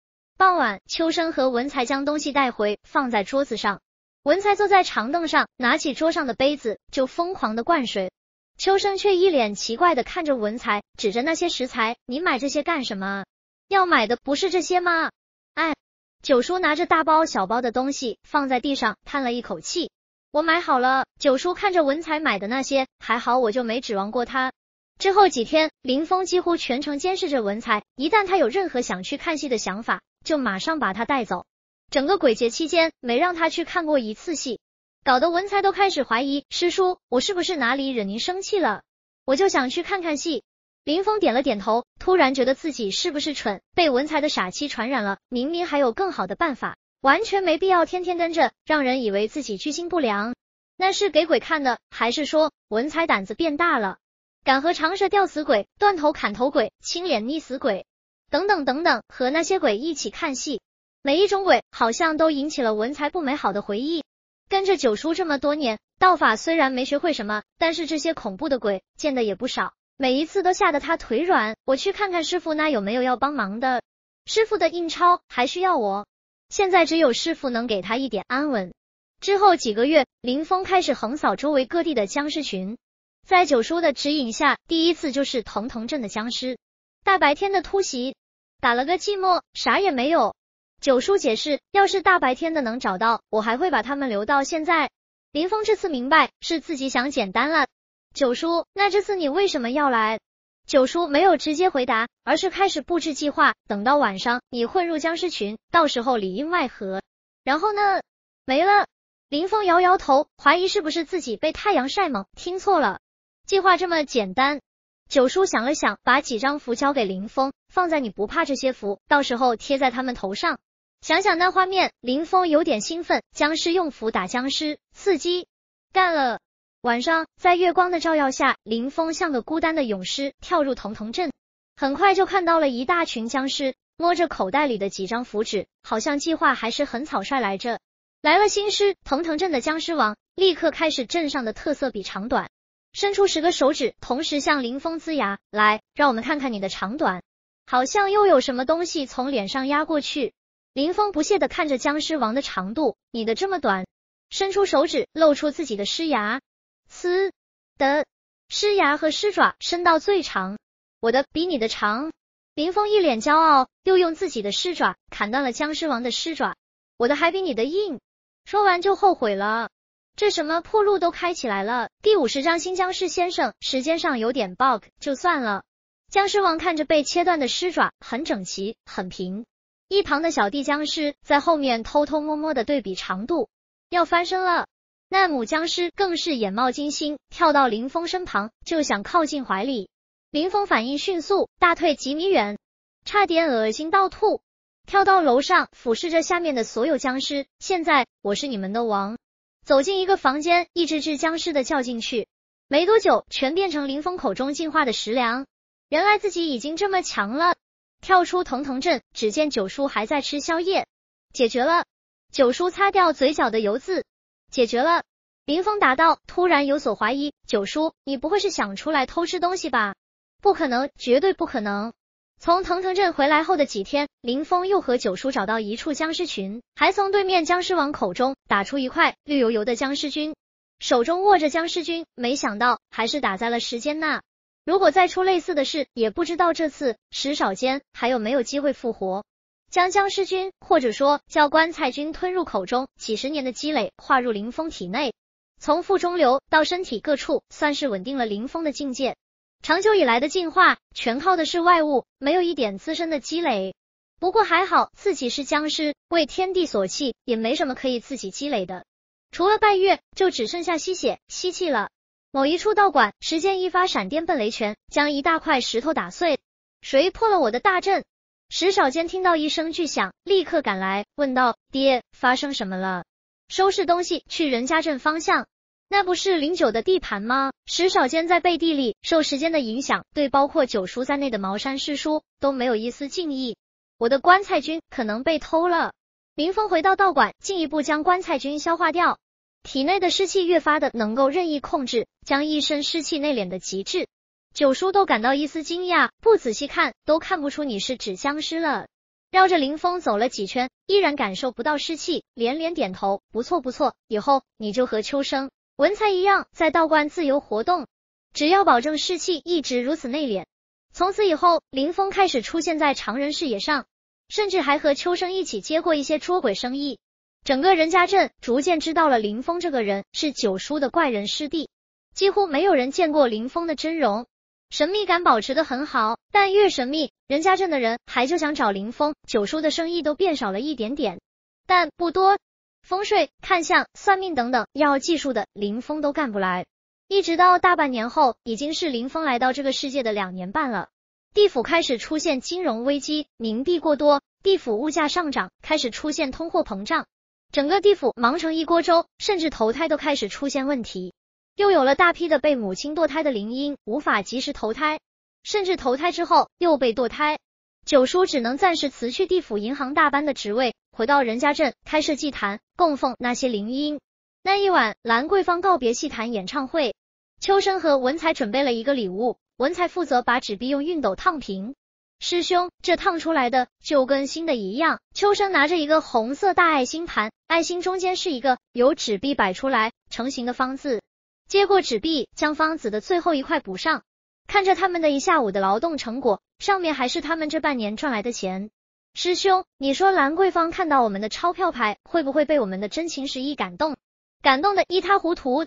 傍晚，秋生和文才将东西带回，放在桌子上。文才坐在长凳上，拿起桌上的杯子就疯狂的灌水。秋生却一脸奇怪的看着文才，指着那些食材：“你买这些干什么？要买的不是这些吗？”哎。九叔拿着大包小包的东西放在地上，叹了一口气。我买好了。九叔看着文才买的那些，还好我就没指望过他。之后几天，林峰几乎全程监视着文才，一旦他有任何想去看戏的想法，就马上把他带走。整个鬼节期间，没让他去看过一次戏，搞得文才都开始怀疑师叔，我是不是哪里惹您生气了？我就想去看看戏。林峰点了点头，突然觉得自己是不是蠢，被文才的傻气传染了。明明还有更好的办法，完全没必要天天跟着，让人以为自己居心不良。那是给鬼看的，还是说文才胆子变大了，敢和长舌吊死鬼、断头砍头鬼、青脸溺死鬼等等等等和那些鬼一起看戏？每一种鬼好像都引起了文才不美好的回忆。跟着九叔这么多年，道法虽然没学会什么，但是这些恐怖的鬼见的也不少。每一次都吓得他腿软。我去看看师傅那有没有要帮忙的。师傅的印钞还需要我。现在只有师傅能给他一点安稳。之后几个月，林峰开始横扫周围各地的僵尸群。在九叔的指引下，第一次就是腾腾镇的僵尸。大白天的突袭，打了个寂寞，啥也没有。九叔解释，要是大白天的能找到，我还会把他们留到现在。林峰这次明白，是自己想简单了。九叔，那这次你为什么要来？九叔没有直接回答，而是开始布置计划。等到晚上，你混入僵尸群，到时候里应外合。然后呢？没了。林峰摇摇头，怀疑是不是自己被太阳晒懵，听错了。计划这么简单。九叔想了想，把几张符交给林峰，放在你不怕这些符，到时候贴在他们头上。想想那画面，林峰有点兴奋。僵尸用符打僵尸，刺激。干了。晚上，在月光的照耀下，林峰像个孤单的勇士跳入腾腾镇，很快就看到了一大群僵尸，摸着口袋里的几张符纸，好像计划还是很草率来着。来了新师，腾腾镇的僵尸王立刻开始镇上的特色比长短，伸出十个手指，同时向林峰呲牙，来，让我们看看你的长短。好像又有什么东西从脸上压过去，林峰不屑的看着僵尸王的长度，你的这么短，伸出手指，露出自己的狮牙。呲的狮牙和狮爪伸到最长，我的比你的长。林峰一脸骄傲，又用自己的狮爪砍断了僵尸王的狮爪，我的还比你的硬。说完就后悔了，这什么破路都开起来了。第五十章新僵尸先生，时间上有点 bug，就算了。僵尸王看着被切断的尸爪，很整齐，很平。一旁的小弟僵尸在后面偷偷摸摸的对比长度，要翻身了。那母僵尸更是眼冒金星，跳到林峰身旁就想靠近怀里。林峰反应迅速，大退几米远，差点恶心到吐。跳到楼上，俯视着下面的所有僵尸。现在我是你们的王。走进一个房间，一只只僵尸的叫进去，没多久全变成林峰口中进化的食粮。原来自己已经这么强了。跳出腾腾镇，只见九叔还在吃宵夜。解决了。九叔擦掉嘴角的油渍。解决了，林峰答道，突然有所怀疑。九叔，你不会是想出来偷吃东西吧？不可能，绝对不可能。从腾腾镇回来后的几天，林峰又和九叔找到一处僵尸群，还从对面僵尸王口中打出一块绿油油的僵尸菌，手中握着僵尸菌，没想到还是打在了时间那。如果再出类似的事，也不知道这次石少坚还有没有机会复活。将僵尸菌，或者说叫棺材菌吞入口中，几十年的积累化入林峰体内，从腹中流到身体各处，算是稳定了林峰的境界。长久以来的进化，全靠的是外物，没有一点自身的积累。不过还好，自己是僵尸，为天地所弃，也没什么可以自己积累的。除了拜月，就只剩下吸血、吸气了。某一处道馆，时间一发闪电奔雷拳，将一大块石头打碎。谁破了我的大阵？石少坚听到一声巨响，立刻赶来，问道：“爹，发生什么了？”收拾东西，去人家镇方向。那不是林九的地盘吗？石少坚在背地里受时间的影响，对包括九叔在内的茅山师叔都没有一丝敬意。我的棺材君可能被偷了。林峰回到道馆，进一步将棺材君消化掉，体内的湿气越发的能够任意控制，将一身湿气内敛的极致。九叔都感到一丝惊讶，不仔细看都看不出你是纸僵尸了。绕着林峰走了几圈，依然感受不到湿气，连连点头，不错不错，以后你就和秋生、文才一样，在道观自由活动，只要保证士气一直如此内敛。从此以后，林峰开始出现在常人视野上，甚至还和秋生一起接过一些捉鬼生意。整个任家镇逐渐知道了林峰这个人是九叔的怪人师弟，几乎没有人见过林峰的真容。神秘感保持的很好，但越神秘，任家镇的人还就想找林峰。九叔的生意都变少了一点点，但不多。风水、看相、算命等等要技术的，林峰都干不来。一直到大半年后，已经是林峰来到这个世界的两年半了。地府开始出现金融危机，冥币过多，地府物价上涨，开始出现通货膨胀，整个地府忙成一锅粥，甚至投胎都开始出现问题。又有了大批的被母亲堕胎的灵婴无法及时投胎，甚至投胎之后又被堕胎。九叔只能暂时辞去地府银行大班的职位，回到任家镇开设祭坛，供奉那些灵婴。那一晚，兰桂坊告别戏坛演唱会，秋生和文才准备了一个礼物，文才负责把纸币用熨斗烫平。师兄，这烫出来的就跟新的一样。秋生拿着一个红色大爱心盘，爱心中间是一个由纸币摆出来成型的方字，接过纸币，将方子的最后一块补上。看着他们的一下午的劳动成果，上面还是他们这半年赚来的钱。师兄，你说兰桂坊看到我们的钞票牌，会不会被我们的真情实意感动，感动的一塌糊涂？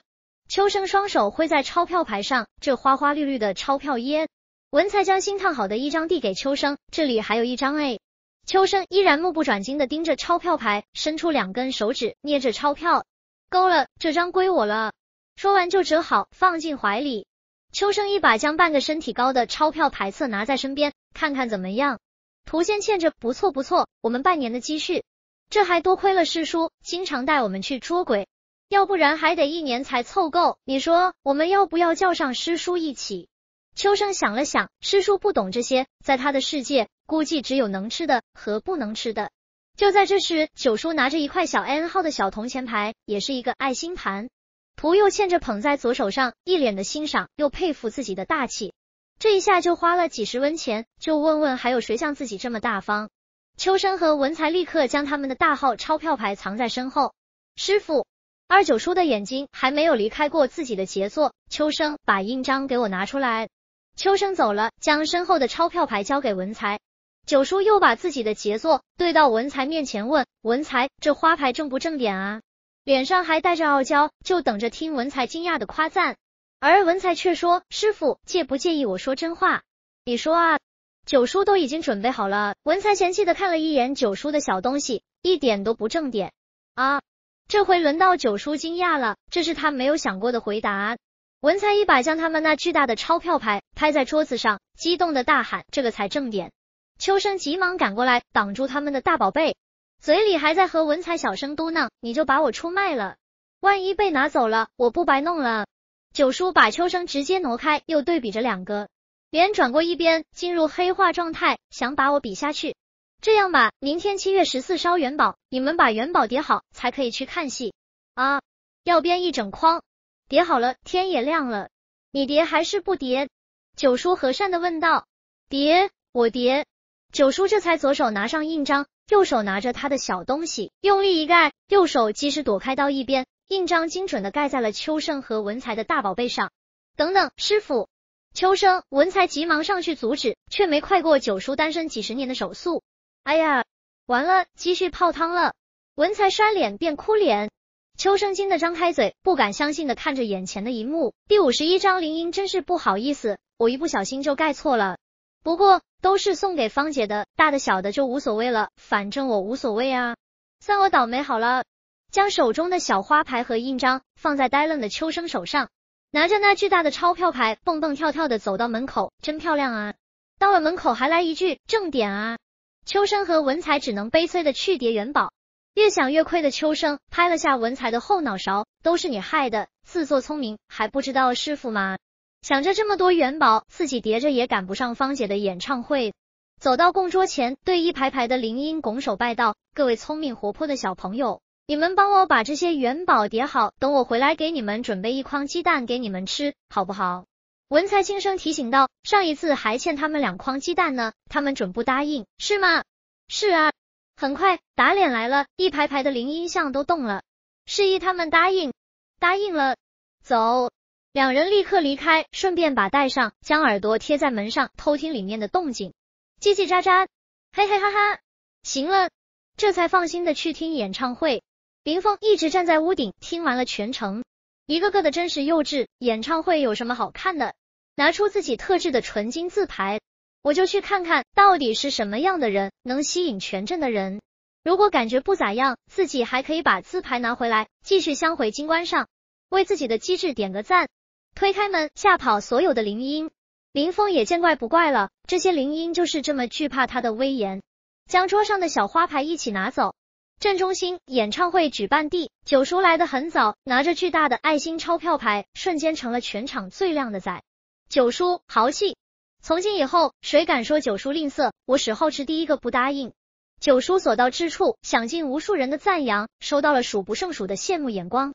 秋生双手挥在钞票牌上，这花花绿绿的钞票耶。文才将新烫好的一张递给秋生，这里还有一张哎。秋生依然目不转睛的盯着钞票牌，伸出两根手指捏着钞票，够了，这张归我了。说完就折好，放进怀里。秋生一把将半个身体高的钞票牌册拿在身边，看看怎么样？图先欠着，不错不错，我们半年的积蓄，这还多亏了师叔经常带我们去捉鬼，要不然还得一年才凑够。你说我们要不要叫上师叔一起？秋生想了想，师叔不懂这些，在他的世界，估计只有能吃的和不能吃的。就在这时，九叔拿着一块小 N 号的小铜钱牌，也是一个爱心盘。图又欠着捧在左手上，一脸的欣赏又佩服自己的大气。这一下就花了几十文钱，就问问还有谁像自己这么大方？秋生和文才立刻将他们的大号钞票牌藏在身后。师傅，二九叔的眼睛还没有离开过自己的杰作。秋生，把印章给我拿出来。秋生走了，将身后的钞票牌交给文才。九叔又把自己的杰作对到文才面前，问文才：“这花牌正不正点啊？”脸上还带着傲娇，就等着听文才惊讶的夸赞。而文才却说：“师傅，介不介意我说真话？你说啊。”九叔都已经准备好了。文才嫌弃的看了一眼九叔的小东西，一点都不正点啊！这回轮到九叔惊讶了，这是他没有想过的回答。文才一把将他们那巨大的钞票牌拍在桌子上，激动的大喊：“这个才正点！”秋生急忙赶过来，挡住他们的大宝贝。嘴里还在和文才小声嘟囔：“你就把我出卖了，万一被拿走了，我不白弄了。”九叔把秋生直接挪开，又对比着两个，脸转过一边，进入黑化状态，想把我比下去。这样吧，明天七月十四烧元宝，你们把元宝叠好，才可以去看戏啊！要编一整筐，叠好了，天也亮了。你叠还是不叠？九叔和善的问道。叠，我叠。九叔这才左手拿上印章。右手拿着他的小东西，用力一盖，右手及时躲开到一边，印章精准的盖在了秋生和文才的大宝贝上。等等，师傅！秋生、文才急忙上去阻止，却没快过九叔单身几十年的手速。哎呀，完了，积蓄泡汤了！文才摔脸变哭脸，秋生惊得张开嘴，不敢相信的看着眼前的一幕。第五十一章，林英真是不好意思，我一不小心就盖错了。不过。都是送给芳姐的，大的小的就无所谓了，反正我无所谓啊，算我倒霉好了。将手中的小花牌和印章放在呆愣的秋生手上，拿着那巨大的钞票牌，蹦蹦跳跳的走到门口，真漂亮啊！到了门口还来一句正点啊！秋生和文才只能悲催的去叠元宝，越想越亏的秋生拍了下文才的后脑勺，都是你害的，自作聪明还不知道师傅吗？想着这么多元宝，自己叠着也赶不上芳姐的演唱会。走到供桌前，对一排排的铃音拱手拜道：“各位聪明活泼的小朋友，你们帮我把这些元宝叠好，等我回来给你们准备一筐鸡蛋给你们吃，好不好？”文才轻声提醒道：“上一次还欠他们两筐鸡蛋呢，他们准不答应，是吗？”“是啊。”很快打脸来了，一排排的铃音像都动了，示意他们答应。答应了，走。两人立刻离开，顺便把带上，将耳朵贴在门上，偷听里面的动静，叽叽喳喳，嘿嘿哈哈。行了，这才放心的去听演唱会。林峰一直站在屋顶，听完了全程，一个个的真实幼稚。演唱会有什么好看的？拿出自己特制的纯金字牌，我就去看看到底是什么样的人能吸引全镇的人。如果感觉不咋样，自己还可以把字牌拿回来，继续镶回金冠上，为自己的机智点个赞。推开门吓跑所有的林荫。林峰也见怪不怪了，这些林荫就是这么惧怕他的威严。将桌上的小花牌一起拿走。正中心演唱会举办地，九叔来的很早，拿着巨大的爱心钞票牌，瞬间成了全场最靓的仔。九叔豪气，从今以后谁敢说九叔吝啬，我史浩池第一个不答应。九叔所到之处，享尽无数人的赞扬，收到了数不胜数的羡慕眼光。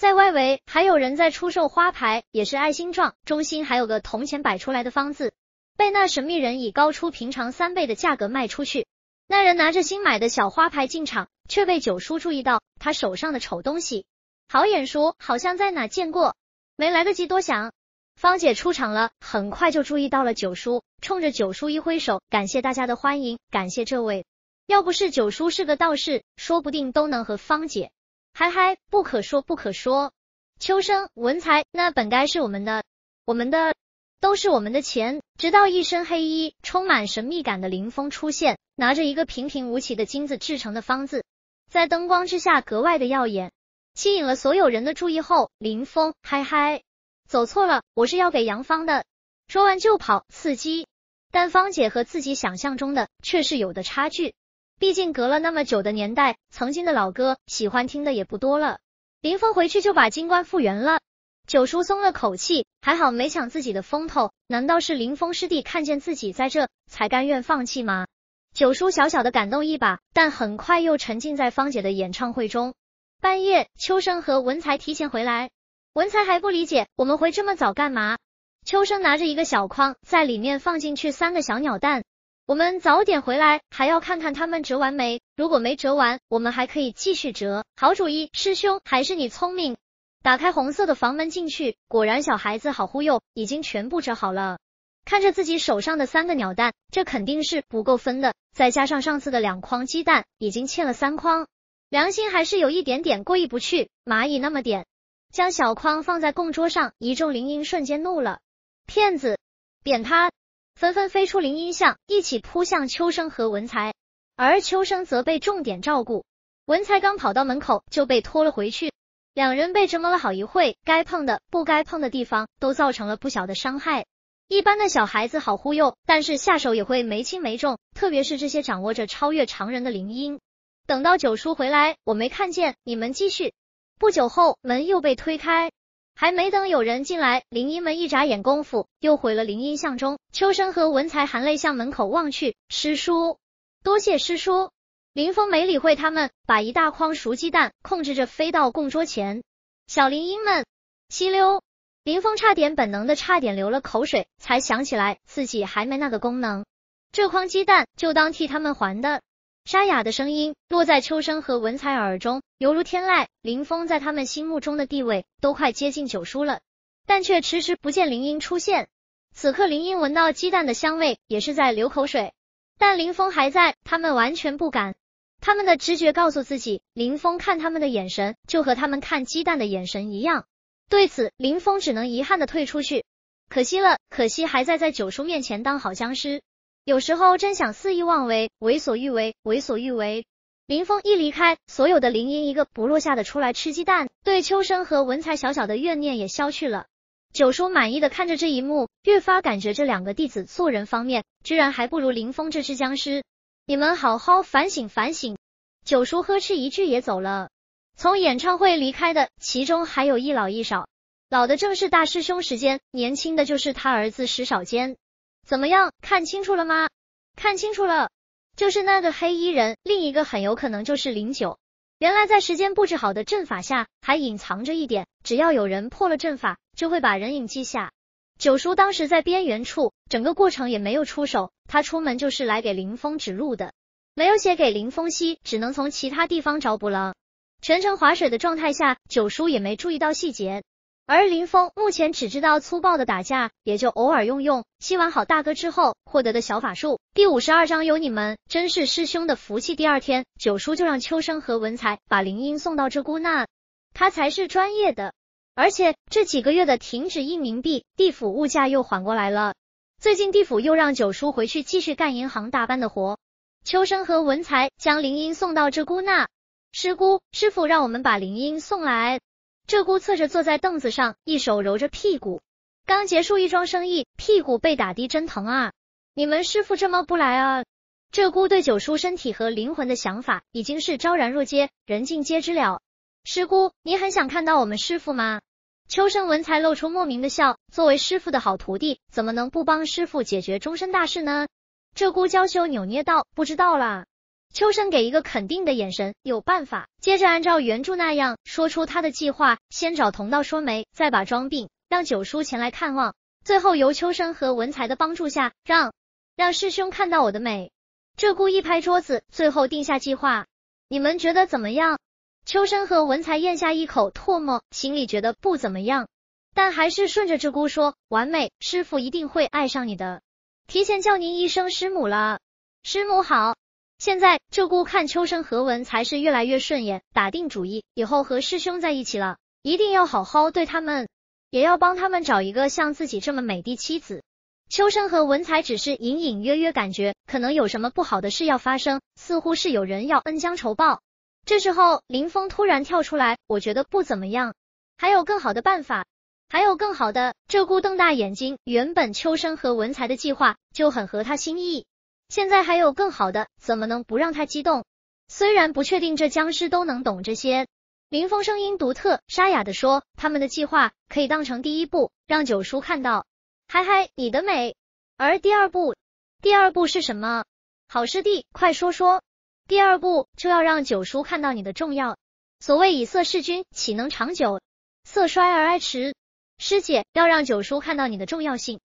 在外围还有人在出售花牌，也是爱心状，中心还有个铜钱摆出来的方字，被那神秘人以高出平常三倍的价格卖出去。那人拿着新买的小花牌进场，却被九叔注意到他手上的丑东西，好眼熟，好像在哪见过。没来得及多想，芳姐出场了，很快就注意到了九叔，冲着九叔一挥手，感谢大家的欢迎，感谢这位。要不是九叔是个道士，说不定都能和芳姐嗨嗨。不可说，不可说。秋生文才，那本该是我们的，我们的。都是我们的钱。直到一身黑衣、充满神秘感的林峰出现，拿着一个平平无奇的金子制成的方子，在灯光之下格外的耀眼，吸引了所有人的注意。后，林峰嗨嗨，走错了，我是要给杨芳的。说完就跑，刺激。但芳姐和自己想象中的却是有的差距，毕竟隔了那么久的年代，曾经的老歌喜欢听的也不多了。林峰回去就把金冠复原了。九叔松了口气，还好没抢自己的风头。难道是林峰师弟看见自己在这，才甘愿放弃吗？九叔小小的感动一把，但很快又沉浸在芳姐的演唱会中。半夜，秋生和文才提前回来，文才还不理解我们回这么早干嘛。秋生拿着一个小筐，在里面放进去三个小鸟蛋。我们早点回来，还要看看他们折完没。如果没折完，我们还可以继续折。好主意，师兄，还是你聪明。打开红色的房门进去，果然小孩子好忽悠，已经全部折好了。看着自己手上的三个鸟蛋，这肯定是不够分的。再加上上次的两筐鸡蛋，已经欠了三筐，良心还是有一点点过意不去。蚂蚁那么点，将小筐放在供桌上，一众灵婴瞬间怒了，骗子，扁他！纷纷飞出林荫巷，一起扑向秋生和文才，而秋生则被重点照顾，文才刚跑到门口就被拖了回去。两人被折磨了好一会，该碰的、不该碰的地方都造成了不小的伤害。一般的小孩子好忽悠，但是下手也会没轻没重，特别是这些掌握着超越常人的灵音。等到九叔回来，我没看见，你们继续。不久后，门又被推开，还没等有人进来，灵婴们一眨眼功夫又回了灵婴像中。秋生和文才含泪向门口望去，师叔，多谢师叔。林峰没理会他们，把一大筐熟鸡蛋控制着飞到供桌前。小林鹰们，吸溜！林峰差点本能的差点流了口水，才想起来自己还没那个功能。这筐鸡蛋就当替他们还的。沙哑的声音落在秋生和文才耳中，犹如天籁。林峰在他们心目中的地位都快接近九叔了，但却迟迟不见林英出现。此刻林英闻到鸡蛋的香味，也是在流口水。但林峰还在，他们完全不敢。他们的直觉告诉自己，林峰看他们的眼神就和他们看鸡蛋的眼神一样。对此，林峰只能遗憾的退出去。可惜了，可惜还在在九叔面前当好僵尸。有时候真想肆意妄为，为所欲为，为所欲为。林峰一离开，所有的林荫一个不落下的出来吃鸡蛋，对秋生和文才小小的怨念也消去了。九叔满意的看着这一幕，越发感觉这两个弟子做人方面，居然还不如林峰这只僵尸。你们好好反省反省。九叔呵斥一句也走了。从演唱会离开的，其中还有一老一少。老的正是大师兄时间，年轻的就是他儿子石少坚。怎么样，看清楚了吗？看清楚了，就是那个黑衣人，另一个很有可能就是林九。原来在时间布置好的阵法下，还隐藏着一点，只要有人破了阵法，就会把人影记下。九叔当时在边缘处，整个过程也没有出手，他出门就是来给林峰指路的，没有写给林峰西，只能从其他地方找补了。全程划水的状态下，九叔也没注意到细节，而林峰目前只知道粗暴的打架，也就偶尔用用。吸完好大哥之后获得的小法术，第五十二章有你们，真是师兄的福气。第二天，九叔就让秋生和文才把林英送到鹧鸪那，他才是专业的。而且这几个月的停止印冥币，地府物价又缓过来了。最近地府又让九叔回去继续干银行大班的活。秋生和文才将林英送到鹧鸪那，师姑师傅让我们把林英送来。鹧鸪侧着坐在凳子上，一手揉着屁股。刚结束一桩生意，屁股被打的真疼啊！你们师傅这么不来啊？鹧鸪对九叔身体和灵魂的想法已经是昭然若揭，人尽皆知了。师姑，你很想看到我们师傅吗？秋生文才露出莫名的笑。作为师傅的好徒弟，怎么能不帮师傅解决终身大事呢？鹧鸪娇羞扭捏道：“不知道啦。”秋生给一个肯定的眼神，有办法。接着按照原著那样说出他的计划：先找同道说媒，再把装病，让九叔前来看望，最后由秋生和文才的帮助下，让让师兄看到我的美。鹧鸪一拍桌子，最后定下计划。你们觉得怎么样？秋生和文才咽下一口唾沫，心里觉得不怎么样，但还是顺着鹧鸪说：“完美，师傅一定会爱上你的。提前叫您一声师母了，师母好。”现在鹧鸪看秋生和文才是越来越顺眼，打定主意以后和师兄在一起了，一定要好好对他们，也要帮他们找一个像自己这么美的妻子。秋生和文才只是隐隐约约感觉可能有什么不好的事要发生，似乎是有人要恩将仇报。这时候，林峰突然跳出来，我觉得不怎么样，还有更好的办法，还有更好的。鹧鸪瞪大眼睛，原本秋生和文才的计划就很合他心意，现在还有更好的，怎么能不让他激动？虽然不确定这僵尸都能懂这些，林峰声音独特沙哑的说，他们的计划可以当成第一步，让九叔看到，嗨嗨，你的美。而第二步，第二步是什么？好师弟，快说说。第二步就要让九叔看到你的重要。所谓以色事君，岂能长久？色衰而哀迟。师姐要让九叔看到你的重要性。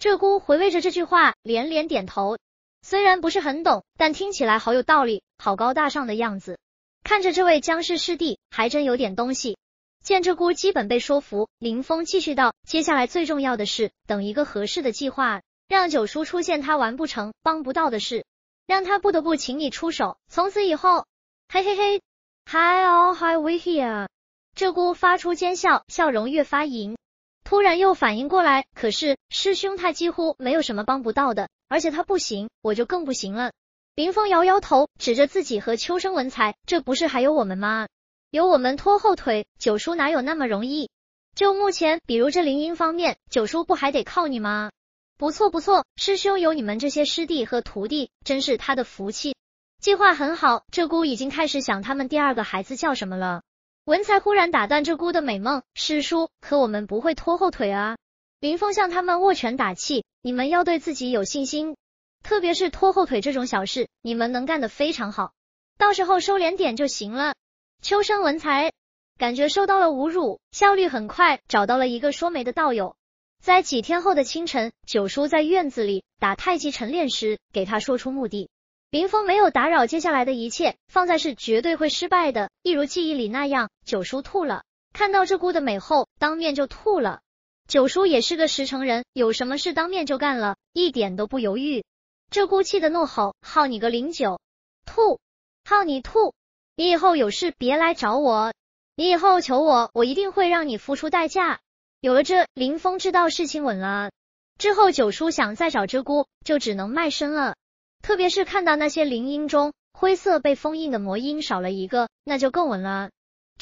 鹧鸪回味着这句话，连连点头。虽然不是很懂，但听起来好有道理，好高大上的样子。看着这位僵尸师弟，还真有点东西。见鹧鸪基本被说服，林峰继续道：接下来最重要的是等一个合适的计划，让九叔出现他完不成、帮不到的事。让他不得不请你出手。从此以后，嘿嘿嘿，Hi all, hi we here。鹧鸪发出尖笑，笑容越发淫。突然又反应过来，可是师兄他几乎没有什么帮不到的，而且他不行，我就更不行了。林峰摇摇头，指着自己和秋生文才，这不是还有我们吗？有我们拖后腿，九叔哪有那么容易？就目前，比如这灵音方面，九叔不还得靠你吗？不错不错，师兄有你们这些师弟和徒弟，真是他的福气。计划很好，鹧鸪已经开始想他们第二个孩子叫什么了。文才忽然打断鹧鸪的美梦，师叔，可我们不会拖后腿啊！林峰向他们握拳打气，你们要对自己有信心，特别是拖后腿这种小事，你们能干的非常好，到时候收敛点就行了。秋生文才感觉受到了侮辱，效率很快找到了一个说媒的道友。在几天后的清晨，九叔在院子里打太极晨练时，给他说出目的。林峰没有打扰接下来的一切，放在是绝对会失败的，一如记忆里那样。九叔吐了，看到鹧鸪的美后，当面就吐了。九叔也是个实诚人，有什么事当面就干了，一点都不犹豫。鹧鸪气得怒吼：“好你个零九，吐！好你吐！你以后有事别来找我，你以后求我，我一定会让你付出代价。”有了这，林峰知道事情稳了。之后九叔想再找鹧鸪，就只能卖身了。特别是看到那些灵音中灰色被封印的魔音少了一个，那就更稳了。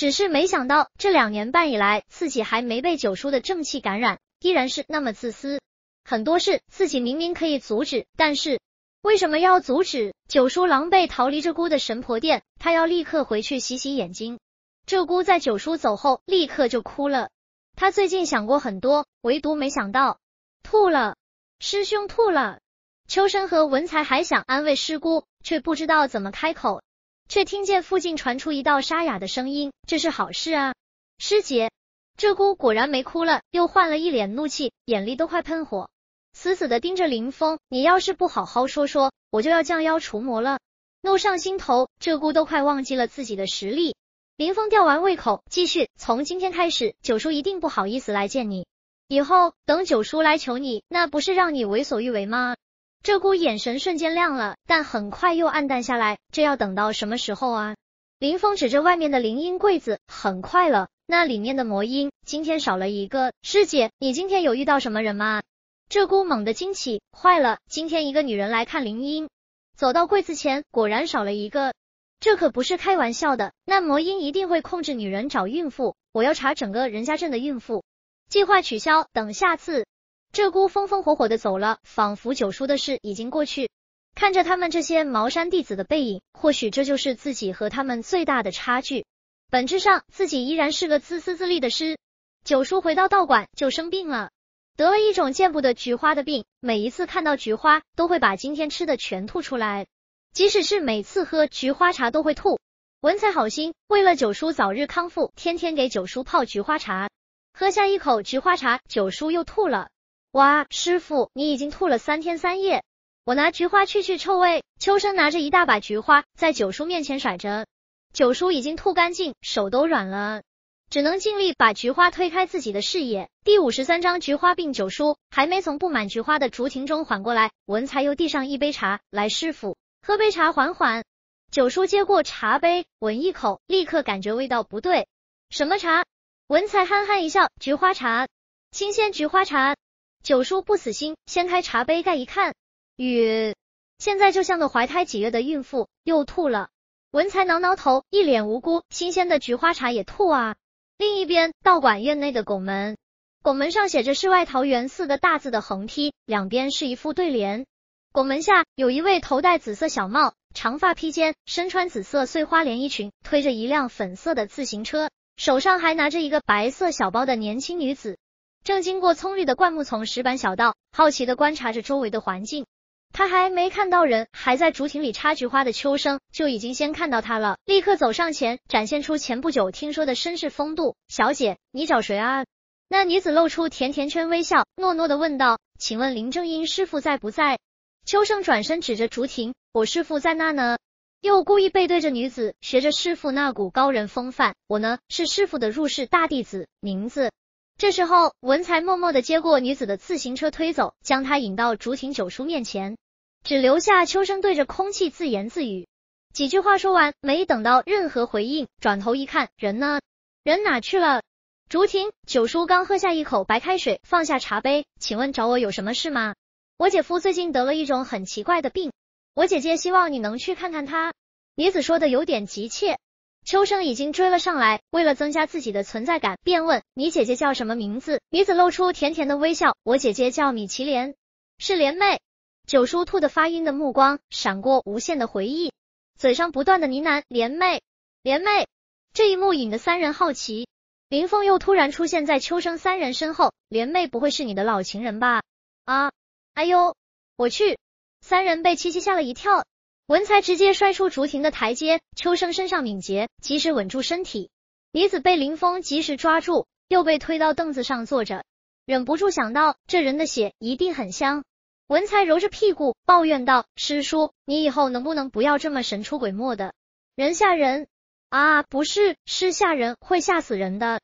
只是没想到这两年半以来，自己还没被九叔的正气感染，依然是那么自私。很多事自己明明可以阻止，但是为什么要阻止？九叔狼狈逃离鹧鸪的神婆殿，他要立刻回去洗洗眼睛。鹧鸪在九叔走后，立刻就哭了。他最近想过很多，唯独没想到吐了，师兄吐了。秋生和文才还想安慰师姑，却不知道怎么开口，却听见附近传出一道沙哑的声音：“这是好事啊，师姐。”鹧鸪果然没哭了，又换了一脸怒气，眼里都快喷火，死死的盯着林峰：“你要是不好好说说，我就要降妖除魔了。”怒上心头，鹧鸪都快忘记了自己的实力。林峰吊完胃口，继续。从今天开始，九叔一定不好意思来见你。以后等九叔来求你，那不是让你为所欲为吗？鹧鸪眼神瞬间亮了，但很快又暗淡下来。这要等到什么时候啊？林峰指着外面的灵音柜子，很快了，那里面的魔音今天少了一个。师姐，你今天有遇到什么人吗？鹧鸪猛地惊起，坏了，今天一个女人来看灵音，走到柜子前，果然少了一个。这可不是开玩笑的，那魔音一定会控制女人找孕妇，我要查整个任家镇的孕妇。计划取消，等下次。鹧鸪风风火火的走了，仿佛九叔的事已经过去。看着他们这些茅山弟子的背影，或许这就是自己和他们最大的差距。本质上，自己依然是个自私自利的师。九叔回到道馆就生病了，得了一种见不得菊花的病，每一次看到菊花，都会把今天吃的全吐出来。即使是每次喝菊花茶都会吐。文才好心，为了九叔早日康复，天天给九叔泡菊花茶。喝下一口菊花茶，九叔又吐了。哇，师傅，你已经吐了三天三夜。我拿菊花去去臭味。秋生拿着一大把菊花在九叔面前甩着，九叔已经吐干净，手都软了，只能尽力把菊花推开自己的视野。第五十三章菊花病。九叔还没从布满菊花的竹亭中缓过来，文才又递上一杯茶来，师傅，喝杯茶缓缓。九叔接过茶杯，闻一口，立刻感觉味道不对。什么茶？文才憨憨一笑，菊花茶，新鲜菊花茶。九叔不死心，掀开茶杯盖一看，雨，现在就像个怀胎几月的孕妇，又吐了。文才挠挠头，一脸无辜，新鲜的菊花茶也吐啊。另一边，道馆院内的拱门，拱门上写着“世外桃源”四个大字的横批，两边是一副对联。拱门下有一位头戴紫色小帽。长发披肩，身穿紫色碎花连衣裙，推着一辆粉色的自行车，手上还拿着一个白色小包的年轻女子，正经过葱绿的灌木丛石板小道，好奇的观察着周围的环境。他还没看到人，还在竹亭里插菊花的秋生就已经先看到他了，立刻走上前，展现出前不久听说的绅士风度。小姐，你找谁啊？那女子露出甜甜圈微笑，诺诺的问道：“请问林正英师傅在不在？”秋生转身指着竹亭。我师傅在那呢，又故意背对着女子，学着师傅那股高人风范。我呢，是师傅的入室大弟子，名字。这时候，文才默默的接过女子的自行车推走，将她引到竹亭九叔面前，只留下秋生对着空气自言自语几句话。说完，没等到任何回应，转头一看，人呢？人哪去了？竹亭九叔刚喝下一口白开水，放下茶杯，请问找我有什么事吗？我姐夫最近得了一种很奇怪的病。我姐姐希望你能去看看他。女子说的有点急切。秋生已经追了上来，为了增加自己的存在感，便问：“你姐姐叫什么名字？”女子露出甜甜的微笑：“我姐姐叫米其莲，是莲妹。”九叔吐的发晕的目光闪过无限的回忆，嘴上不断的呢喃：“莲妹，莲妹。”这一幕引得三人好奇。林峰又突然出现在秋生三人身后：“莲妹不会是你的老情人吧？”啊！哎呦，我去！三人被七七吓了一跳，文才直接摔出竹亭的台阶。秋生身上敏捷，及时稳住身体。李子被林峰及时抓住，又被推到凳子上坐着，忍不住想到这人的血一定很香。文才揉着屁股抱怨道：“师叔，你以后能不能不要这么神出鬼没的？人吓人啊！不是，是吓人，会吓死人的。”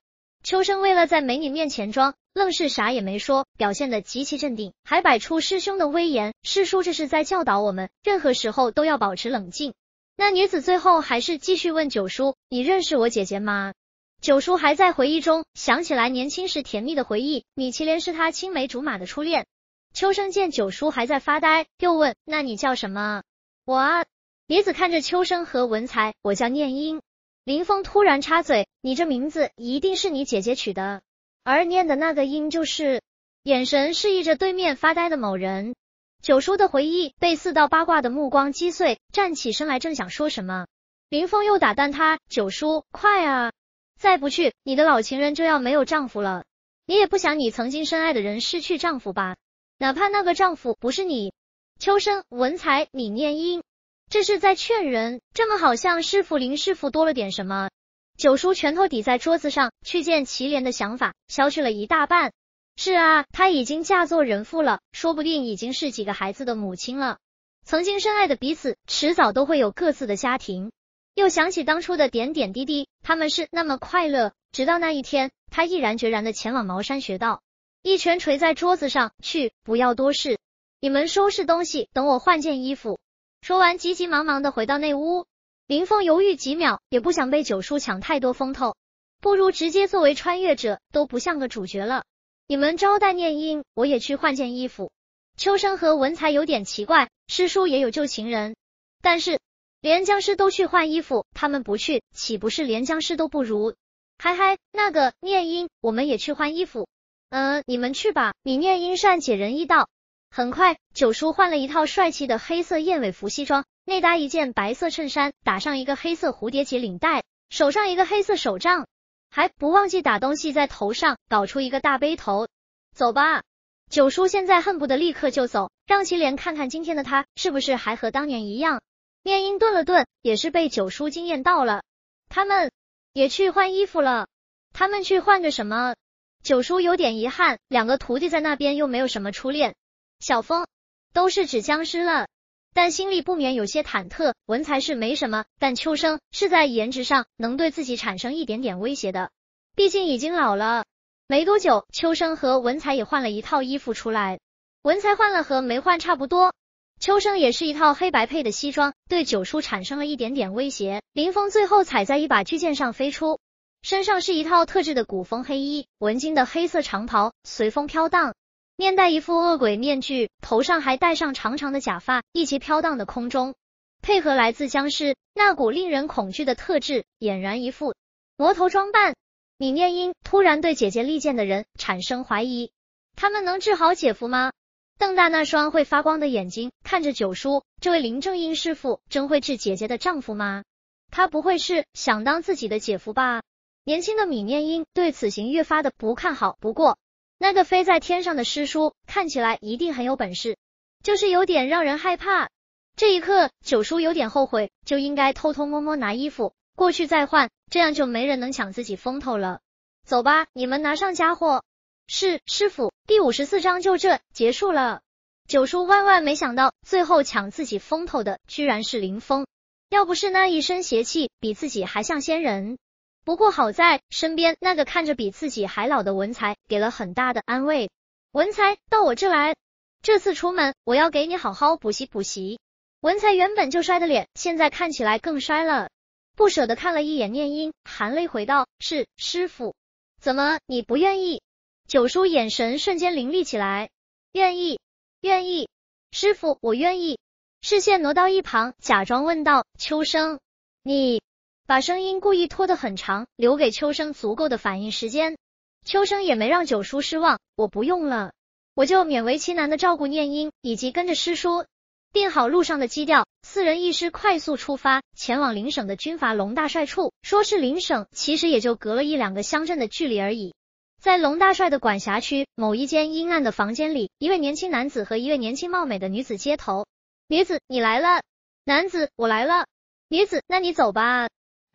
秋生为了在美女面前装。愣是啥也没说，表现的极其镇定，还摆出师兄的威严。师叔这是在教导我们，任何时候都要保持冷静。那女子最后还是继续问九叔：“你认识我姐姐吗？”九叔还在回忆中想起来年轻时甜蜜的回忆，米其莲是他青梅竹马的初恋。秋生见九叔还在发呆，又问：“那你叫什么？”我啊。女子看着秋生和文才：“我叫念英。”林峰突然插嘴：“你这名字一定是你姐姐取的。”而念的那个音，就是眼神示意着对面发呆的某人。九叔的回忆被四道八卦的目光击碎，站起身来，正想说什么，林峰又打断他：“九叔，快啊！再不去，你的老情人就要没有丈夫了。你也不想你曾经深爱的人失去丈夫吧？哪怕那个丈夫不是你。”秋生、文才、李念英，这是在劝人，这么好像师傅林师傅多了点什么。九叔拳头抵在桌子上，去见祁连的想法消去了一大半。是啊，她已经嫁作人妇了，说不定已经是几个孩子的母亲了。曾经深爱的彼此，迟早都会有各自的家庭。又想起当初的点点滴滴，他们是那么快乐。直到那一天，他毅然决然的前往茅山学道，一拳捶在桌子上，去，不要多事，你们收拾东西，等我换件衣服。说完，急急忙忙的回到内屋。林峰犹豫几秒，也不想被九叔抢太多风头，不如直接作为穿越者，都不像个主角了。你们招待念英，我也去换件衣服。秋生和文才有点奇怪，师叔也有旧情人，但是连僵尸都去换衣服，他们不去，岂不是连僵尸都不如？嗨嗨，那个念英，我们也去换衣服。嗯，你们去吧。米念英善解人意道。很快，九叔换了一套帅气的黑色燕尾服西装，内搭一件白色衬衫，打上一个黑色蝴蝶结领带，手上一个黑色手杖，还不忘记打东西在头上，搞出一个大背头。走吧，九叔现在恨不得立刻就走，让祁连看看今天的他是不是还和当年一样。念英顿了顿，也是被九叔惊艳到了。他们也去换衣服了。他们去换个什么？九叔有点遗憾，两个徒弟在那边又没有什么初恋。小风都是指僵尸了，但心里不免有些忐忑。文才是没什么，但秋生是在颜值上能对自己产生一点点威胁的，毕竟已经老了。没多久，秋生和文才也换了一套衣服出来，文才换了和没换差不多。秋生也是一套黑白配的西装，对九叔产生了一点点威胁。林峰最后踩在一把巨剑上飞出，身上是一套特制的古风黑衣，文静的黑色长袍随风飘荡。面戴一副恶鬼面具，头上还戴上长长的假发，一起飘荡的空中，配合来自僵尸那股令人恐惧的特质，俨然一副魔头装扮。米念英突然对姐姐利剑的人产生怀疑，他们能治好姐夫吗？瞪大那双会发光的眼睛，看着九叔，这位林正英师傅真会治姐姐的丈夫吗？他不会是想当自己的姐夫吧？年轻的米念英对此行越发的不看好，不过。那个飞在天上的师叔看起来一定很有本事，就是有点让人害怕。这一刻，九叔有点后悔，就应该偷偷摸摸拿衣服过去再换，这样就没人能抢自己风头了。走吧，你们拿上家伙。是师傅。第五十四章就这结束了。九叔万万没想到，最后抢自己风头的居然是林峰，要不是那一身邪气比自己还像仙人。不过好在身边那个看着比自己还老的文才给了很大的安慰。文才，到我这来，这次出门我要给你好好补习补习。文才原本就衰的脸，现在看起来更衰了，不舍得看了一眼念英，含泪回道：“是师傅，怎么你不愿意？”九叔眼神瞬间凌厉起来：“愿意，愿意，师傅，我愿意。”视线挪到一旁，假装问道：“秋生，你？”把声音故意拖得很长，留给秋生足够的反应时间。秋生也没让九叔失望，我不用了，我就勉为其难的照顾念英，以及跟着师叔定好路上的基调。四人一师快速出发，前往邻省的军阀龙大帅处。说是邻省，其实也就隔了一两个乡镇的距离而已。在龙大帅的管辖区，某一间阴暗的房间里，一位年轻男子和一位年轻貌美的女子接头。女子，你来了。男子，我来了。女子，那你走吧。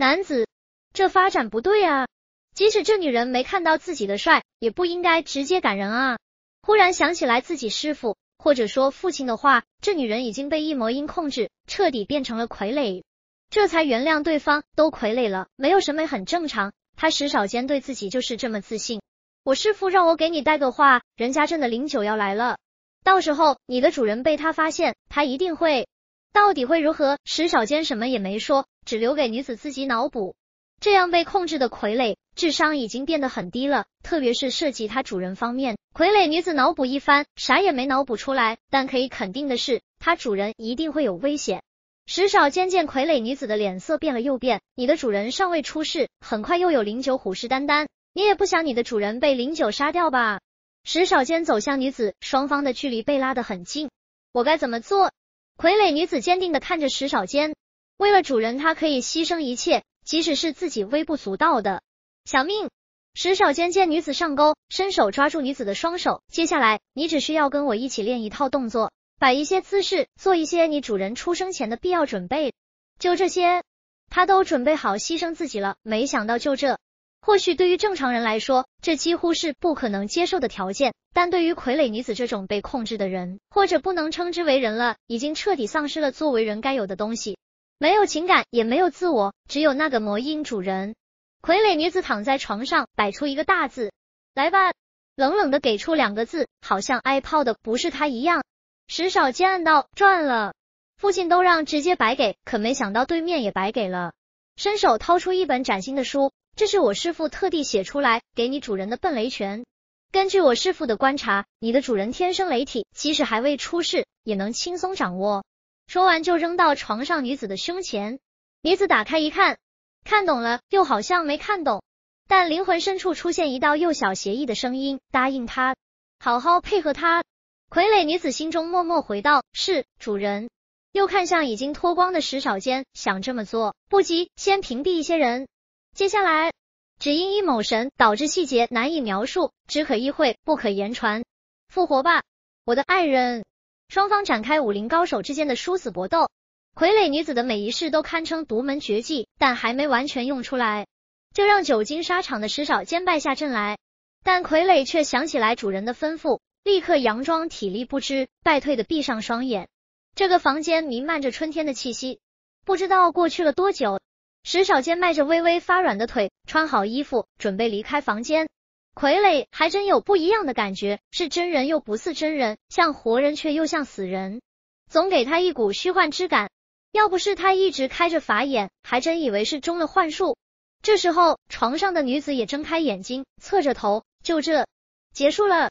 男子，这发展不对啊！即使这女人没看到自己的帅，也不应该直接赶人啊！忽然想起来自己师傅或者说父亲的话，这女人已经被一魔音控制，彻底变成了傀儡，这才原谅对方。都傀儡了，没有什么很正常。他石少坚对自己就是这么自信。我师傅让我给你带个话，人家镇的灵九要来了，到时候你的主人被他发现，他一定会。到底会如何？石小坚什么也没说，只留给女子自己脑补。这样被控制的傀儡，智商已经变得很低了，特别是涉及他主人方面。傀儡女子脑补一番，啥也没脑补出来，但可以肯定的是，他主人一定会有危险。石少坚见傀儡女子的脸色变了又变，你的主人尚未出世，很快又有零九虎视眈眈，你也不想你的主人被零九杀掉吧？石少坚走向女子，双方的距离被拉得很近，我该怎么做？傀儡女子坚定的看着石少坚，为了主人，她可以牺牲一切，即使是自己微不足道的小命。石少坚见女子上钩，伸手抓住女子的双手，接下来你只需要跟我一起练一套动作，摆一些姿势，做一些你主人出生前的必要准备，就这些，他都准备好牺牲自己了。没想到就这。或许对于正常人来说，这几乎是不可能接受的条件，但对于傀儡女子这种被控制的人，或者不能称之为人了，已经彻底丧失了作为人该有的东西，没有情感，也没有自我，只有那个魔音主人。傀儡女子躺在床上，摆出一个大字，来吧，冷冷的给出两个字，好像挨炮的不是他一样。石少坚暗道赚了，父亲都让直接白给，可没想到对面也白给了，伸手掏出一本崭新的书。这是我师傅特地写出来给你主人的笨雷拳。根据我师傅的观察，你的主人天生雷体，即使还未出世，也能轻松掌握。说完就扔到床上女子的胸前。女子打开一看，看懂了，又好像没看懂。但灵魂深处出现一道幼小协议的声音，答应他，好好配合他。傀儡女子心中默默回道：“是主人。”又看向已经脱光的石少坚，想这么做不急，先屏蔽一些人。接下来，只因一某神导致细节难以描述，只可意会，不可言传。复活吧，我的爱人！双方展开武林高手之间的殊死搏斗。傀儡女子的每一式都堪称独门绝技，但还没完全用出来，就让久经沙场的石少坚败下阵来。但傀儡却想起来主人的吩咐。立刻佯装体力不支，败退的闭上双眼。这个房间弥漫着春天的气息，不知道过去了多久。石少坚迈着微微发软的腿，穿好衣服，准备离开房间。傀儡还真有不一样的感觉，是真人又不似真人，像活人却又像死人，总给他一股虚幻之感。要不是他一直开着法眼，还真以为是中了幻术。这时候，床上的女子也睁开眼睛，侧着头，就这结束了。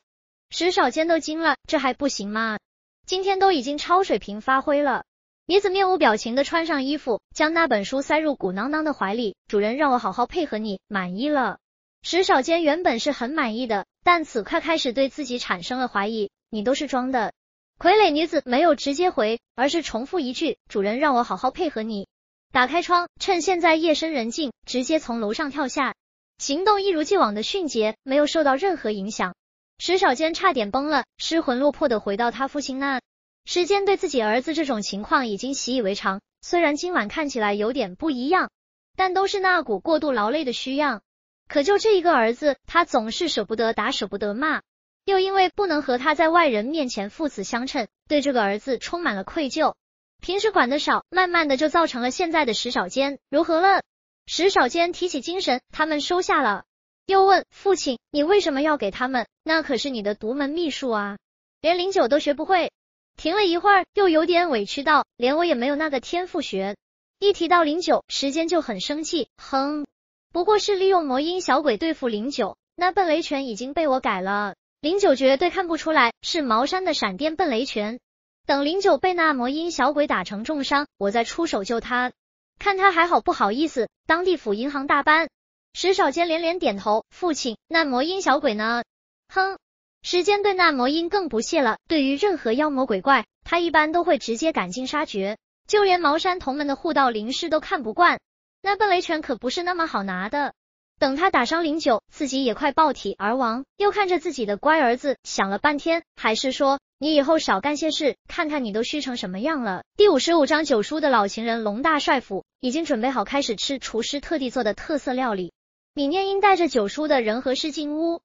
石少坚都惊了，这还不行吗？今天都已经超水平发挥了。女子面无表情的穿上衣服，将那本书塞入鼓囊囊的怀里。主人让我好好配合你，满意了。石少坚原本是很满意的，但此刻开始对自己产生了怀疑。你都是装的。傀儡女子没有直接回，而是重复一句：主人让我好好配合你。打开窗，趁现在夜深人静，直接从楼上跳下。行动一如既往的迅捷，没有受到任何影响。石少坚差点崩了，失魂落魄的回到他父亲那。时间对自己儿子这种情况已经习以为常，虽然今晚看起来有点不一样，但都是那股过度劳累的虚样。可就这一个儿子，他总是舍不得打，舍不得骂，又因为不能和他在外人面前父子相称，对这个儿子充满了愧疚。平时管得少，慢慢的就造成了现在的石少坚。如何了？石少坚提起精神，他们收下了。又问父亲：“你为什么要给他们？那可是你的独门秘术啊，连零九都学不会。”停了一会儿，又有点委屈道：“连我也没有那个天赋学。”一提到零九，时间就很生气，哼，不过是利用魔音小鬼对付零九，那笨雷拳已经被我改了，零九绝对看不出来是茅山的闪电笨雷拳。等零九被那魔音小鬼打成重伤，我再出手救他，看他还好不好意思当地府银行大班。石少坚连连点头，父亲，那魔音小鬼呢？哼，时间对那魔音更不屑了。对于任何妖魔鬼怪，他一般都会直接赶尽杀绝，就连茅山同门的护道灵师都看不惯。那笨雷拳可不是那么好拿的。等他打伤灵九，自己也快爆体而亡，又看着自己的乖儿子，想了半天，还是说，你以后少干些事，看看你都虚成什么样了。第五十五章九叔的老情人龙大帅府已经准备好开始吃厨师特地做的特色料理。李念英带着九叔的人和事进屋，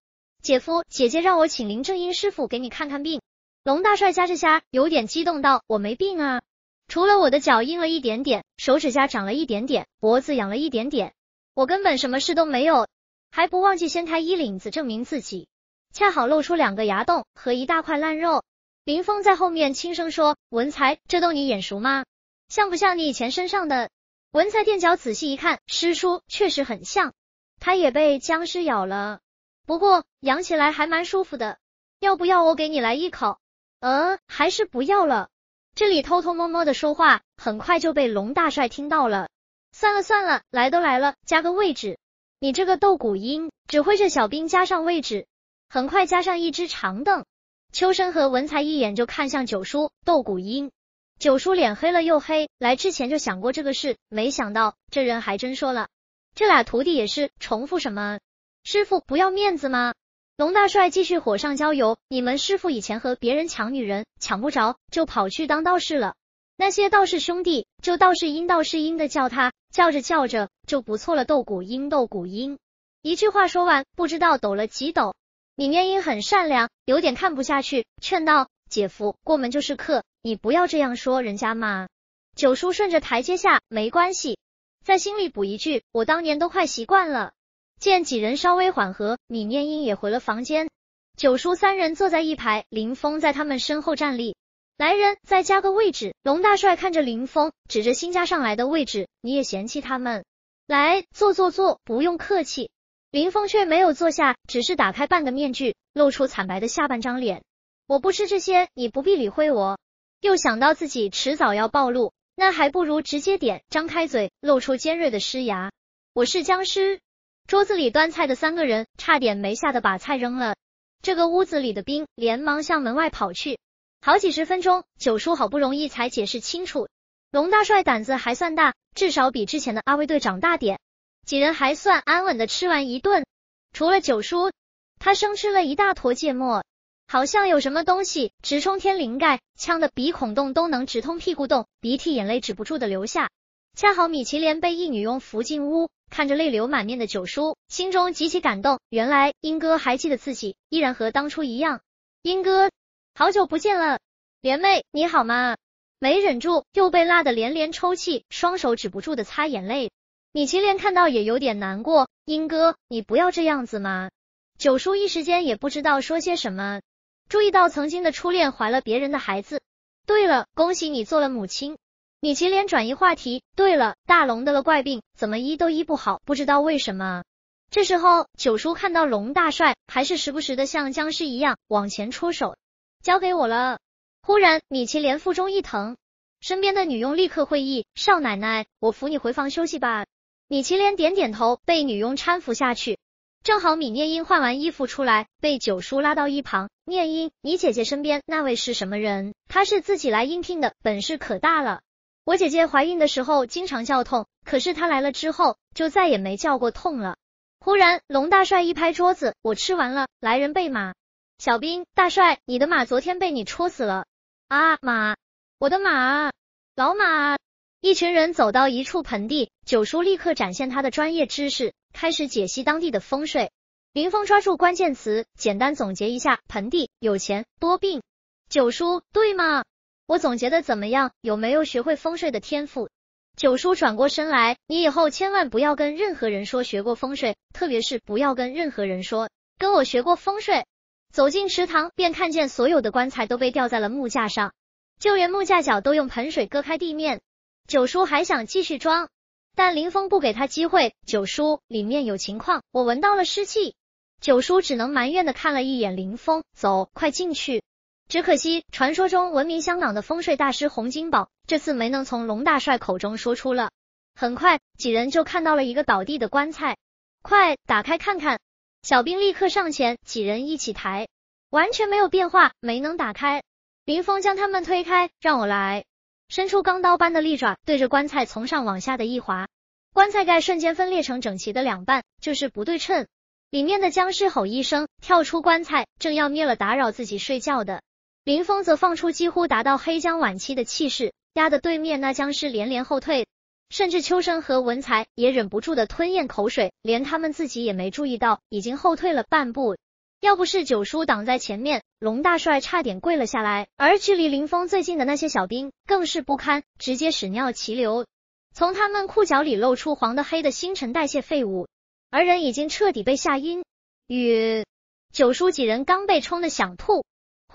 姐夫姐姐让我请林正英师傅给你看看病。龙大帅夹着虾，有点激动道：“我没病啊，除了我的脚硬了一点点，手指甲长了一点点，脖子痒了一点点，我根本什么事都没有，还不忘记掀开衣领子证明自己。恰好露出两个牙洞和一大块烂肉。”林峰在后面轻声说：“文才，这洞你眼熟吗？像不像你以前身上的？”文才垫脚仔细一看，师叔确实很像。他也被僵尸咬了，不过养起来还蛮舒服的。要不要我给你来一口？呃，还是不要了。这里偷偷摸摸的说话，很快就被龙大帅听到了。算了算了，来都来了，加个位置。你这个斗骨音，指挥着小兵加上位置。很快加上一只长凳。秋生和文才一眼就看向九叔，斗骨音。九叔脸黑了又黑，来之前就想过这个事，没想到这人还真说了。这俩徒弟也是重复什么？师傅不要面子吗？龙大帅继续火上浇油。你们师傅以前和别人抢女人，抢不着就跑去当道士了。那些道士兄弟就道士阴道士阴的叫他，叫着叫着就不错了。斗骨阴斗骨阴，一句话说完，不知道抖了几抖。李念英很善良，有点看不下去，劝道：“姐夫，过门就是客，你不要这样说人家嘛。”九叔顺着台阶下，没关系。在心里补一句，我当年都快习惯了。见几人稍微缓和，李念英也回了房间。九叔三人坐在一排，林峰在他们身后站立。来人，再加个位置。龙大帅看着林峰，指着新加上来的位置，你也嫌弃他们？来，坐坐坐，不用客气。林峰却没有坐下，只是打开半个面具，露出惨白的下半张脸。我不吃这些，你不必理会我。又想到自己迟早要暴露。那还不如直接点，张开嘴，露出尖锐的狮牙。我是僵尸。桌子里端菜的三个人差点没吓得把菜扔了。这个屋子里的兵连忙向门外跑去。好几十分钟，九叔好不容易才解释清楚。龙大帅胆子还算大，至少比之前的阿威队长大点。几人还算安稳的吃完一顿，除了九叔，他生吃了一大坨芥末，好像有什么东西直冲天灵盖，呛得鼻孔洞都能直通屁股洞，鼻涕眼泪止不住的流下。恰好米其莲被一女佣扶进屋，看着泪流满面的九叔，心中极其感动。原来英哥还记得自己，依然和当初一样。英哥，好久不见了，莲妹你好吗？没忍住，又被辣得连连抽泣，双手止不住的擦眼泪。米奇莲看到也有点难过，英哥，你不要这样子嘛。九叔一时间也不知道说些什么。注意到曾经的初恋怀了别人的孩子。对了，恭喜你做了母亲。米其莲转移话题。对了，大龙得了怪病，怎么医都医不好，不知道为什么。这时候，九叔看到龙大帅，还是时不时的像僵尸一样往前出手，交给我了。忽然，米其莲腹中一疼，身边的女佣立刻会意，少奶奶，我扶你回房休息吧。米其莲点点头，被女佣搀扶下去。正好米念英换完衣服出来，被九叔拉到一旁。念英，你姐姐身边那位是什么人？她是自己来应聘的，本事可大了。我姐姐怀孕的时候经常叫痛，可是她来了之后就再也没叫过痛了。忽然，龙大帅一拍桌子，我吃完了，来人备马。小兵，大帅，你的马昨天被你戳死了。啊，马，我的马，老马。一群人走到一处盆地，九叔立刻展现他的专业知识，开始解析当地的风水。林峰抓住关键词，简单总结一下：盆地有钱多病。九叔，对吗？我总结的怎么样？有没有学会风水的天赋？九叔转过身来，你以后千万不要跟任何人说学过风水，特别是不要跟任何人说跟我学过风水。走进池塘，便看见所有的棺材都被吊在了木架上，就连木架脚都用盆水割开地面。九叔还想继续装，但林峰不给他机会。九叔，里面有情况，我闻到了湿气。九叔只能埋怨的看了一眼林峰，走，快进去。只可惜，传说中闻名香港的风水大师洪金宝，这次没能从龙大帅口中说出了。很快，几人就看到了一个倒地的棺材，快打开看看。小兵立刻上前，几人一起抬，完全没有变化，没能打开。林峰将他们推开，让我来。伸出钢刀般的利爪，对着棺材从上往下的一划，棺材盖瞬间分裂成整齐的两半，就是不对称。里面的僵尸吼一声，跳出棺材，正要灭了打扰自己睡觉的林峰，则放出几乎达到黑姜晚期的气势，压得对面那僵尸连连后退，甚至秋生和文才也忍不住的吞咽口水，连他们自己也没注意到，已经后退了半步。要不是九叔挡在前面，龙大帅差点跪了下来。而距离林峰最近的那些小兵更是不堪，直接屎尿齐流，从他们裤脚里露出黄的黑的新陈代谢废物，而人已经彻底被吓晕。与九叔几人刚被冲的想吐，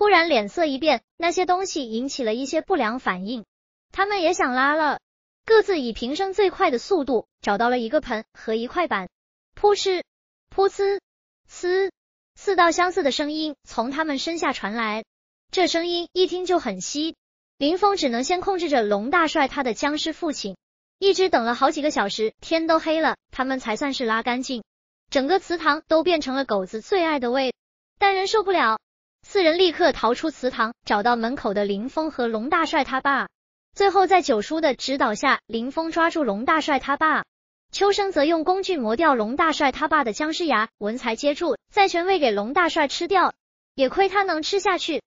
忽然脸色一变，那些东西引起了一些不良反应，他们也想拉了，各自以平生最快的速度找到了一个盆和一块板，扑哧，噗呲，呲。四道相似的声音从他们身下传来，这声音一听就很稀。林峰只能先控制着龙大帅他的僵尸父亲，一直等了好几个小时，天都黑了，他们才算是拉干净。整个祠堂都变成了狗子最爱的味，但人受不了。四人立刻逃出祠堂，找到门口的林峰和龙大帅他爸。最后在九叔的指导下，林峰抓住龙大帅他爸。秋生则用工具磨掉龙大帅他爸的僵尸牙，文才接住，再全喂给龙大帅吃掉。也亏他能吃下去，